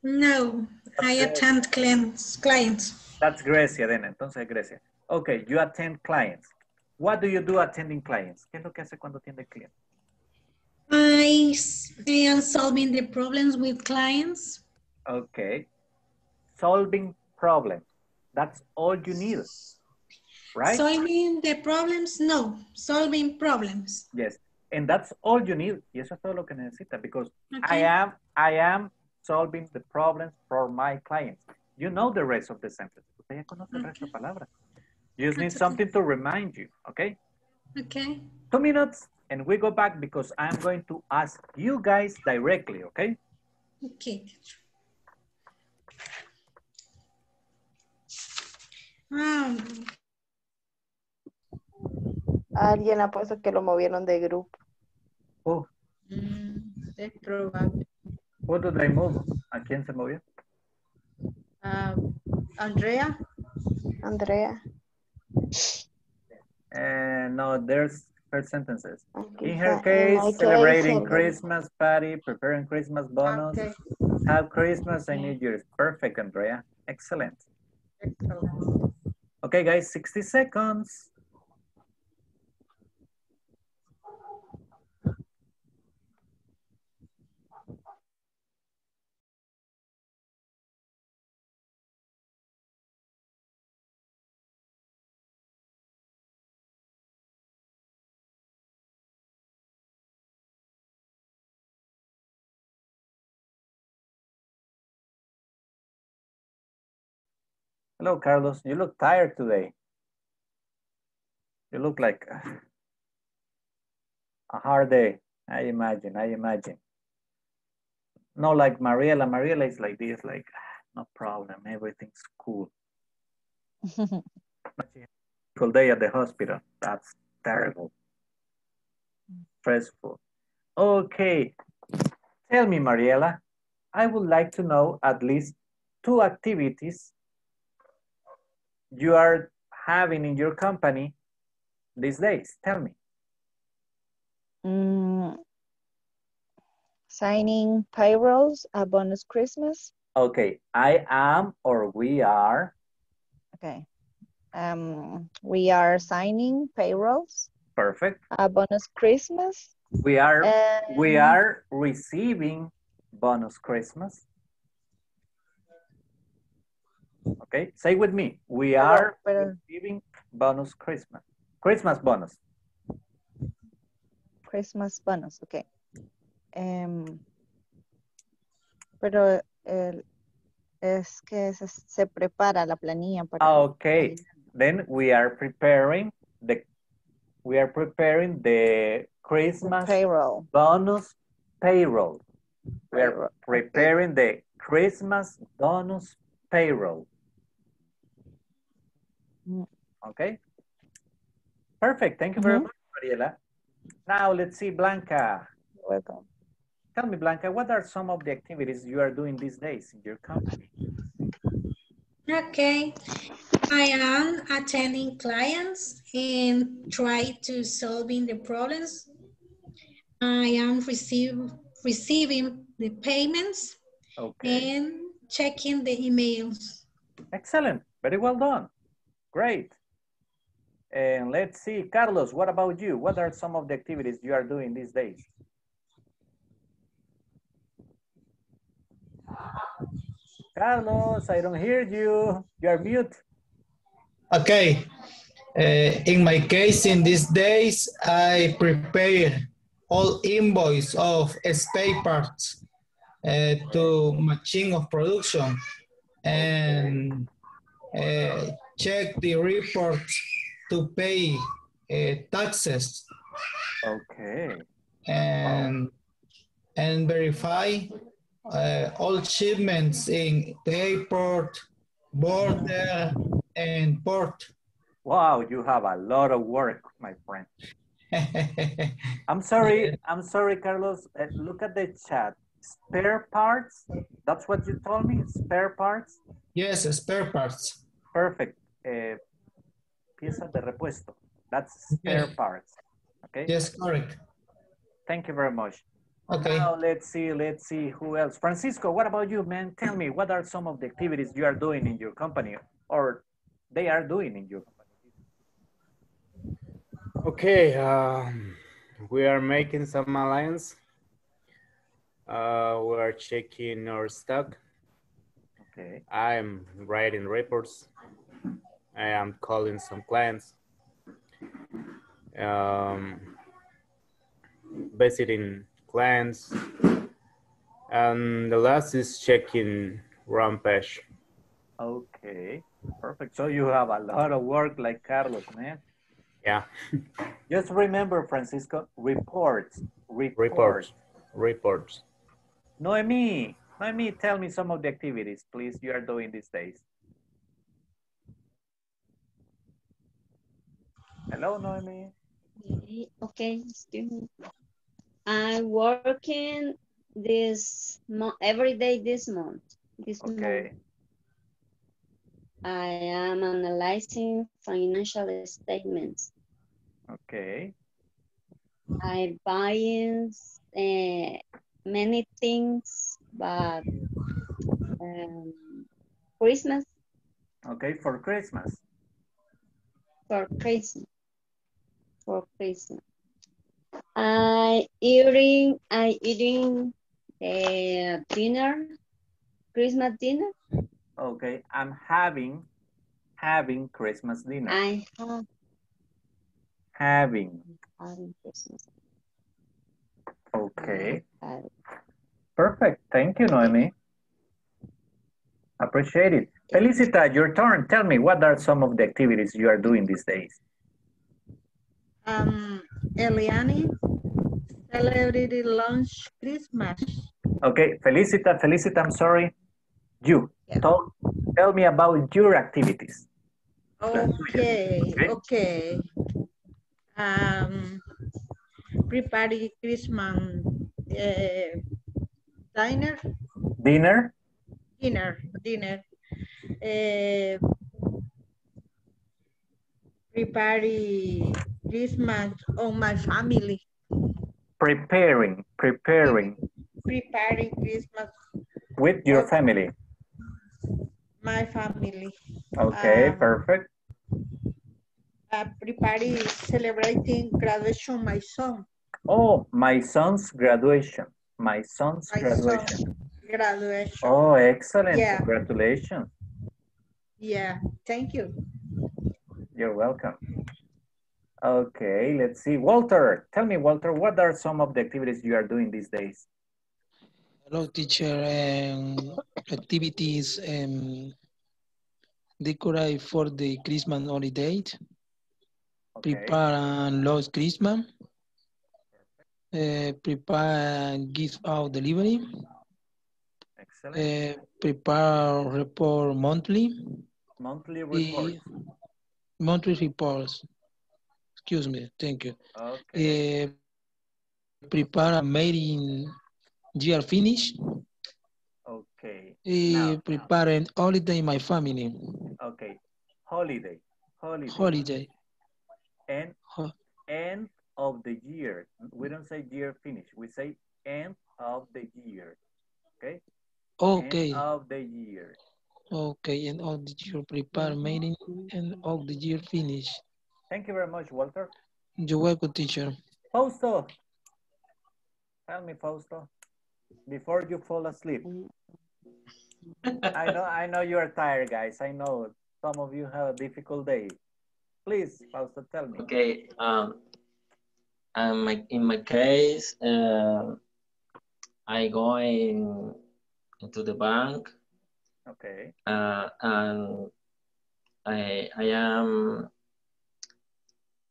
No, I attend clients. clients. That's Grecia, then. Entonces, Grecia. Okay, you attend clients. What do you do attending clients? ¿Qué es lo que hace cuando atiende clientes? I, s- I am solving the problems with clients. Okay. Solving problems. That's all you need, right? Solving the problems? No, solving problems. Yes. And that's all you need. Y eso es todo lo que necesita because I am, I am solving the problems for my clients. You know the rest of the sentence. Usted ya conoce el resto de palabras. You just need something to remind you, okay? Okay. Two minutes and we go back because I'm going to ask you guys directly, okay? Okay. Alguien ha puesto que lo movieron de grupo. Oh, Mm, es probable. who did I move? ¿A quién se movió? Ah, Andrea, Andrea. And no, there's her sentences. Okay, In her case, case, celebrating in- Christmas party, preparing Christmas bonus, okay, have Christmas and New Year's. Perfect, Andrea. Excellent. excellent. Okay, guys, 60 seconds. Hello, Carlos. You look tired today. You look like a hard day. I imagine, I imagine. No, like Mariela. Mariela is like this, like, ah, no problem, everything's cool. Full day at the hospital. That's terrible. Stressful. Okay. Tell me, Mariela, I would like to know at least two activities you are having in your company these days. Tell me. Mm, signing payrolls, a bonus Christmas. Okay, I am or we are. Okay. Um, we are signing payrolls, Perfect. a bonus Christmas. We are we are receiving bonus Christmas. Okay, say with me. We are pero- receiving bonus Christmas. Christmas bonus. Christmas bonus, ok. Em, pero el- es que se, se prepara la planilla para... Ah, Okay, then we are preparing the we are preparing the Christmas payroll. bonus payroll. We are preparing the Christmas bonus payroll. Mm. Okay. Perfect. Thank you very Mhm. much, Mariela. Now let's see, Blanca. Welcome. Tell me, Blanca, what are some of the activities you are doing these days in your company? Okay, I am attending clients and try to solving the problems. I am receive, receiving the payments Okay. and checking the emails. Excellent. Very well done. Great. And let's see, Carlos, what about you? What are some of the activities you are doing these days? Carlos, I don't hear you. You are mute. Okay. Uh, in my case, in these days, I prepare all invoice of spare parts uh, to machine of production and uh, check the report to pay uh, taxes Okay. and and verify uh, all shipments in the airport, border, and port. Wow, you have a lot of work, my friend. I'm sorry, I'm sorry, Carlos. Uh, look at the chat. Spare parts? That's what you told me? Spare parts? Yes, spare parts. Perfect. Eh, piezas de repuesto. That's spare Okay. parts. Okay? Yes, correct. Thank you very much. Okay. Now let's see, let's see who else. Francisco, what about you, man? Tell me, what are some of the activities you are doing in your company or they are doing in your company? Okay, um, we are making some alliance. Uh, we are checking our stock. Okay. I'm writing reports. I am calling some clients. Um, visiting clients. And the last is checking Rampage. Okay, perfect. So you have a lot of work like Carlos, man. Yeah, Just remember, Francisco, reports, reports. reports, reports. Noemi, Noemi, tell me some of the activities, please, you are doing these days. Hello, Noemi. Okay, excuse me. I'm working this month, every day this month. This Okay, month. I am analyzing financial statements. okay, I buying uh, many things, but um, Christmas okay, for Christmas. for Christmas. For Christmas. I eating I eating uh, dinner, Christmas dinner. Okay, I'm having, having Christmas dinner. I have Having, having Christmas. Okay. Uh, Perfect, thank you, Noemi. Appreciate it. Felicita, your turn. Tell me, what are some of the activities you are doing these days? Um, Eliani celebrated lunch Christmas. Okay, Felicita, Felicita, I'm sorry. You, tell, tell me about your activities. Okay, Okay. okay. Um, preparing Christmas uh, dinner, Dinner? dinner, dinner. Uh, preparing Christmas on my family, Preparing, preparing preparing Christmas with your family. my family. Okay, Um, perfect. Uh, preparing celebrating graduation my son. Oh, my son's graduation. My son's My graduation. son graduation. Oh, excellent. Yeah. Congratulations. Yeah, thank you. You're welcome. Okay, let's see. Walter, tell me, Walter, what are some of the activities you are doing these days? Hello, teacher. Um, activities um, decorate for the Christmas holiday. Okay. Prepare and last Christmas. Uh, prepare and gift out delivery. Excellent. Uh, prepare report monthly. Monthly The report. monthly reports. Excuse me. Thank you. Okay. Uh, prepare a meeting year finish. Okay. Uh, Now, prepare an holiday in my family. okay. Holiday. Holiday. Holiday. And Ho- end of the year. We don't say year finish. We say end of the year. Okay? Okay. End of the year. Okay, and all the year prepare meeting and all the year finish. Thank you very much, Walter. You're welcome, teacher. Fausto. Tell me, Fausto. Before you fall asleep. I know I know you are tired, guys. I know some of you have a difficult day. Please, Fausto, tell me. Okay. Um, my, in my case, uh, I go in, into the bank Okay. uh, and I I am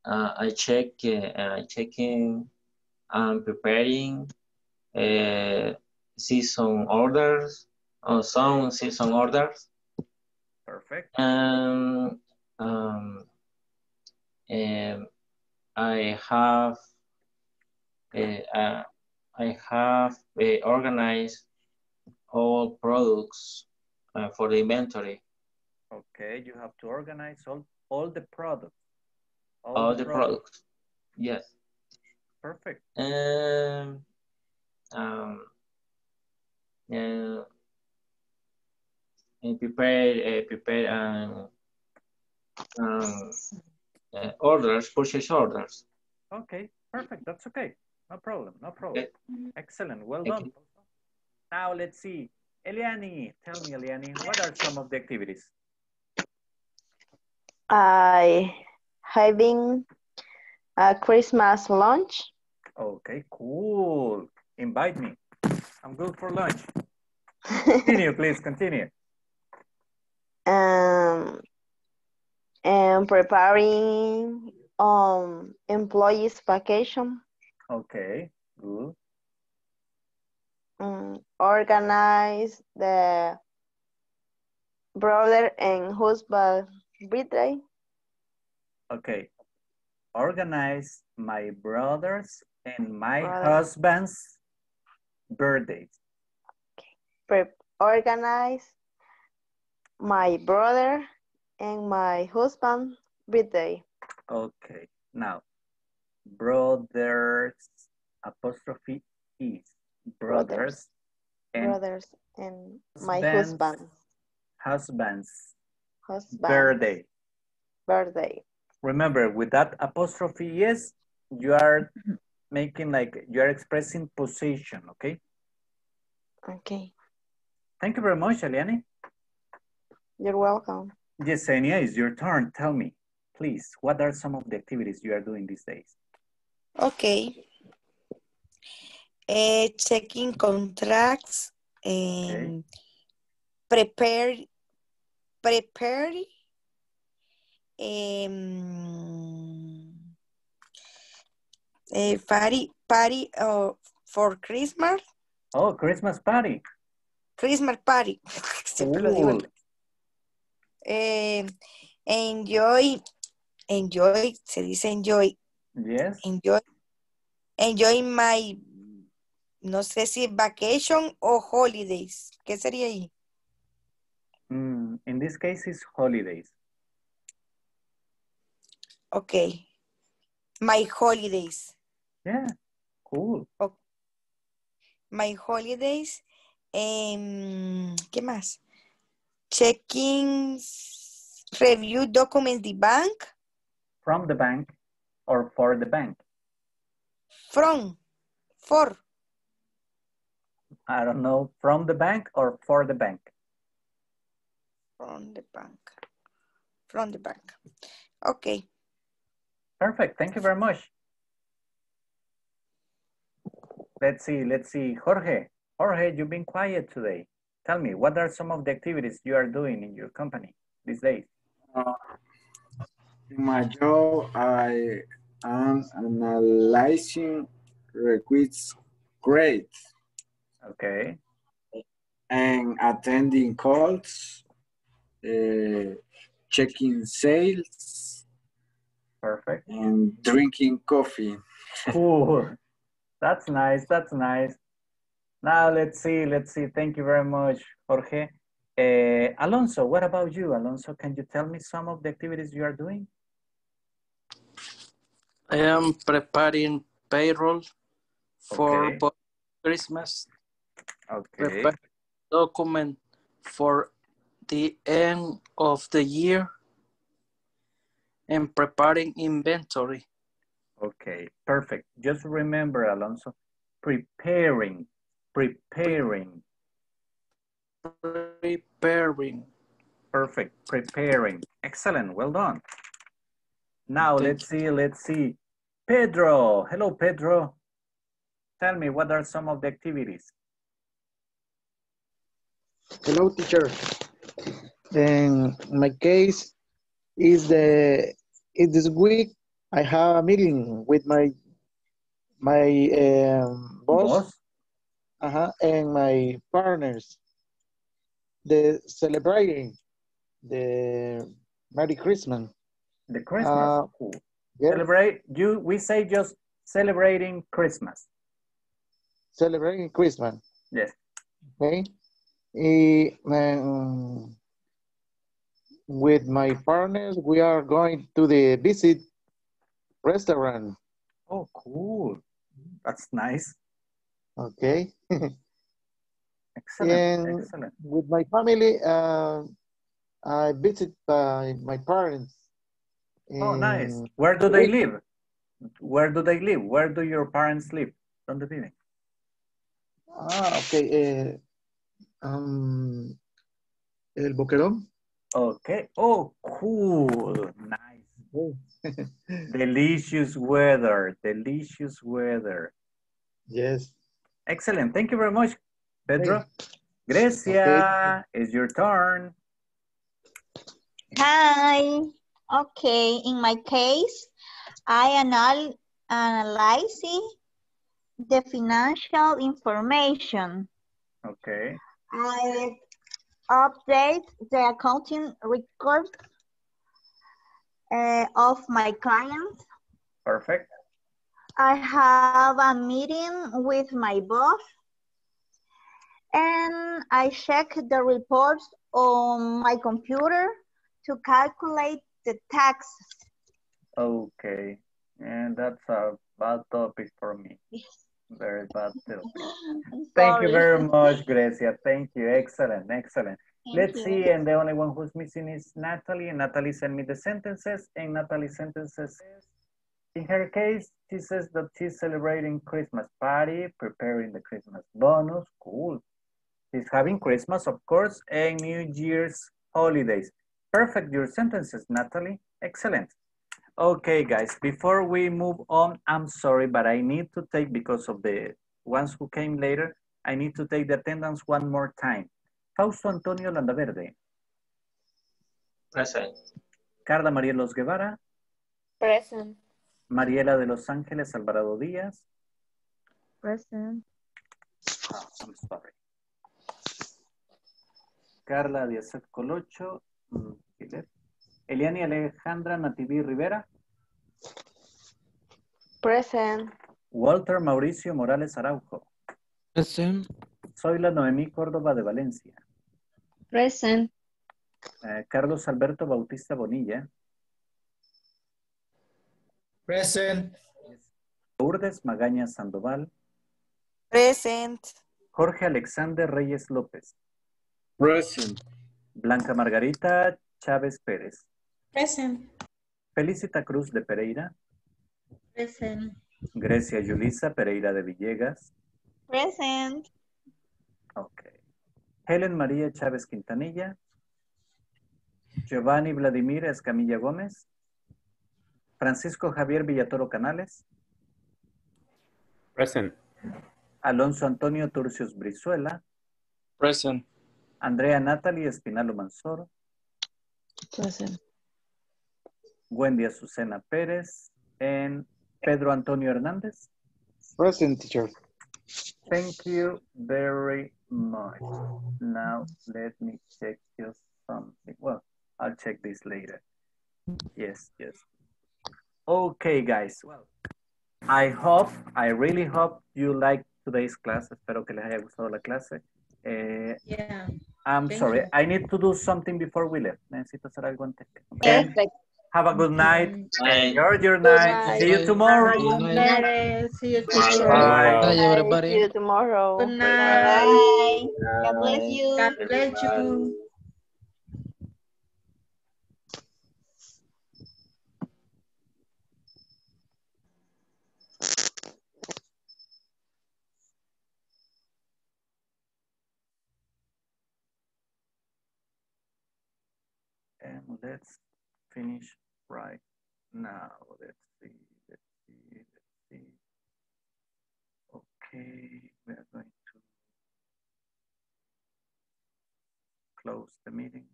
uh, I check uh, I checking I'm preparing uh, season orders or some season orders Perfect. and um, um, I have uh, uh, I have uh, organized all products uh, for the inventory. Okay, you have to organize all, all the products. All the products. Yes. Perfect. Um, um, uh, and prepare, uh, prepare um, um, uh, orders, purchase orders. Okay, perfect. That's okay. No problem. No problem. Excellent. Well Thank done. Now let's see. Eliani, tell me, Eliani, what are some of the activities? I having a Christmas lunch. Okay, cool. Invite me. I'm good for lunch. Continue, please, continue. Um, and preparing um employees vacation. Okay, good. um, organize the brother and husband birthday. Okay. Organize my brother's and my Brother. husband's birthdays. Pre- organize my brother and my husband birthday. Okay. Now, brothers apostrophe is brothers and Brothers and my husband husband's husband birthday. birthday. Remember, with that apostrophe yes, you are making like you are expressing possession, okay? Okay, Thank you very much, Eliani. you're welcome. Yesenia, it's your turn. Tell me, please, what are some of the activities you are doing these days? Okay. Eh, checking contracts and prepare, prepare, um, eh, party, party uh, for Christmas, Oh, Christmas party. Christmas party. Siempre lo digo. Cool. Eh, enjoy, enjoy, se dice enjoy, Yes. enjoy, enjoy my, no sé si vacation o holidays. ¿Qué sería ahí? Mm, in this case, it's holidays. Ok. My holidays. Yeah, cool. My holidays. em, ¿Qué más? Checking, review documents the bank. From the bank or for the bank. From, for, I don't know, from the bank or for the bank. From the bank. From the bank. Okay. Perfect. Thank you very much. Let's see. Let's see. Jorge. Jorge, you've been quiet today. Tell me, what are some of the activities you are doing in your company these days? Uh, in my job, I am analyzing requests great Okay. and attending calls, uh, checking sales, Perfect. and drinking coffee. Cool. That's nice. That's nice. Now let's see. Let's see. Thank you very much, Jorge. Uh, Alonso, what about you? Alonso, can you tell me some of the activities you are doing? I am preparing payroll for Okay. Christmas. Okay. Prepare document for the end of the year and preparing inventory. Okay, perfect. Just remember, Alonso, preparing, preparing. Preparing. Perfect, preparing. Excellent, well done. Now Thank let's see, let's see. Pedro, hello Pedro. Tell me, what are some of the activities? Hello, teacher. In my case is the is this week I have a meeting with my my um, boss, Boss? uh-huh, and my partners. The celebrating the Merry Christmas. The Christmas. Uh, Cool. yes. Celebrate, you, we say just celebrating Christmas. Celebrating Christmas. Yes. Okay. Eh, um, with my partners, we are going to the visit restaurant. Oh, cool. That's nice. Okay. Excellent, and excellent. with my family, uh, I visit by my parents. Oh, nice. Where do they live? Where do they live? Where do your parents live? from the viven? Ah, okay. eh, um, el Boquerón. Okay. Oh, cool. Nice. Delicious weather. Delicious weather. Yes. Excellent. Thank you very much, Pedro. Grecia, it's your turn. Hi. Okay, in my case, I anal analyzing the financial information. Okay. I update the accounting record uh, of my clients. Perfect. I have a meeting with my boss and I check the reports on my computer to calculate the taxes. Okay. And that's a bad topic for me. Very bad topic. Thank you very much, Grecia. Thank you. Excellent, excellent. Thank Let's you. see, and the only one who's missing is Natalie. And Natalie sent me the sentences, and Natalie's sentences in her case, she says that she's celebrating Christmas party, preparing the Christmas bonus. Cool. She's having Christmas, of course, and New Year's holidays. Perfect, your sentences, Natalie. Excellent. Okay, guys, before we move on, I'm sorry, but I need to take, because of the ones who came later, I need to take the attendance one more time. Fausto Antonio Landaverde, Present. Carla María Los Guevara, Present. Mariela de Los Ángeles Alvarado Díaz. Present. Oh, I'm sorry. Carla Díaz Colocho, Gilet. Eliani Alejandra Nativi Rivera, Present. Walter Mauricio Morales Araujo, Present. soy la Noemí Córdoba de Valencia, Present. Eh, Carlos Alberto Bautista Bonilla, Present. Lourdes Magaña Sandoval, Present. Jorge Alexander Reyes López, Present. Blanca Margarita Chávez Pérez, Present. Felicita Cruz de Pereira, Present. Grecia Yulisa Pereira de Villegas, Present. ok. Helen María Chávez Quintanilla, Giovanni Vladimir Escamilla Gómez. Francisco Javier Villatoro Canales. Present. Alonso Antonio Turcios Brizuela. Present. Andrea Natalie Espinalo Mansor. Present. Wendy Azucena Pérez. And Pedro Antonio Hernández. Present, teacher. Thank you very much. Now let me check just something. Well, I'll check this later. Yes, yes. Okay, guys. Well, I hope, I really hope you like today's class. Espero que les haya gustado la clase. Eh, Yeah. I'm Thank sorry. you. I need to do something before we leave. Necesito hacer algo antes. que- Perfect. Have a good night. Bye. Enjoy your night. night. See you tomorrow. Good night. Bye. See you Bye. tomorrow. Bye. Bye, See you tomorrow. Good Bye. night. God bless you. God bless you. And let's finish right now. Let's see, let's see, let's see. Okay, we are going to close the meeting.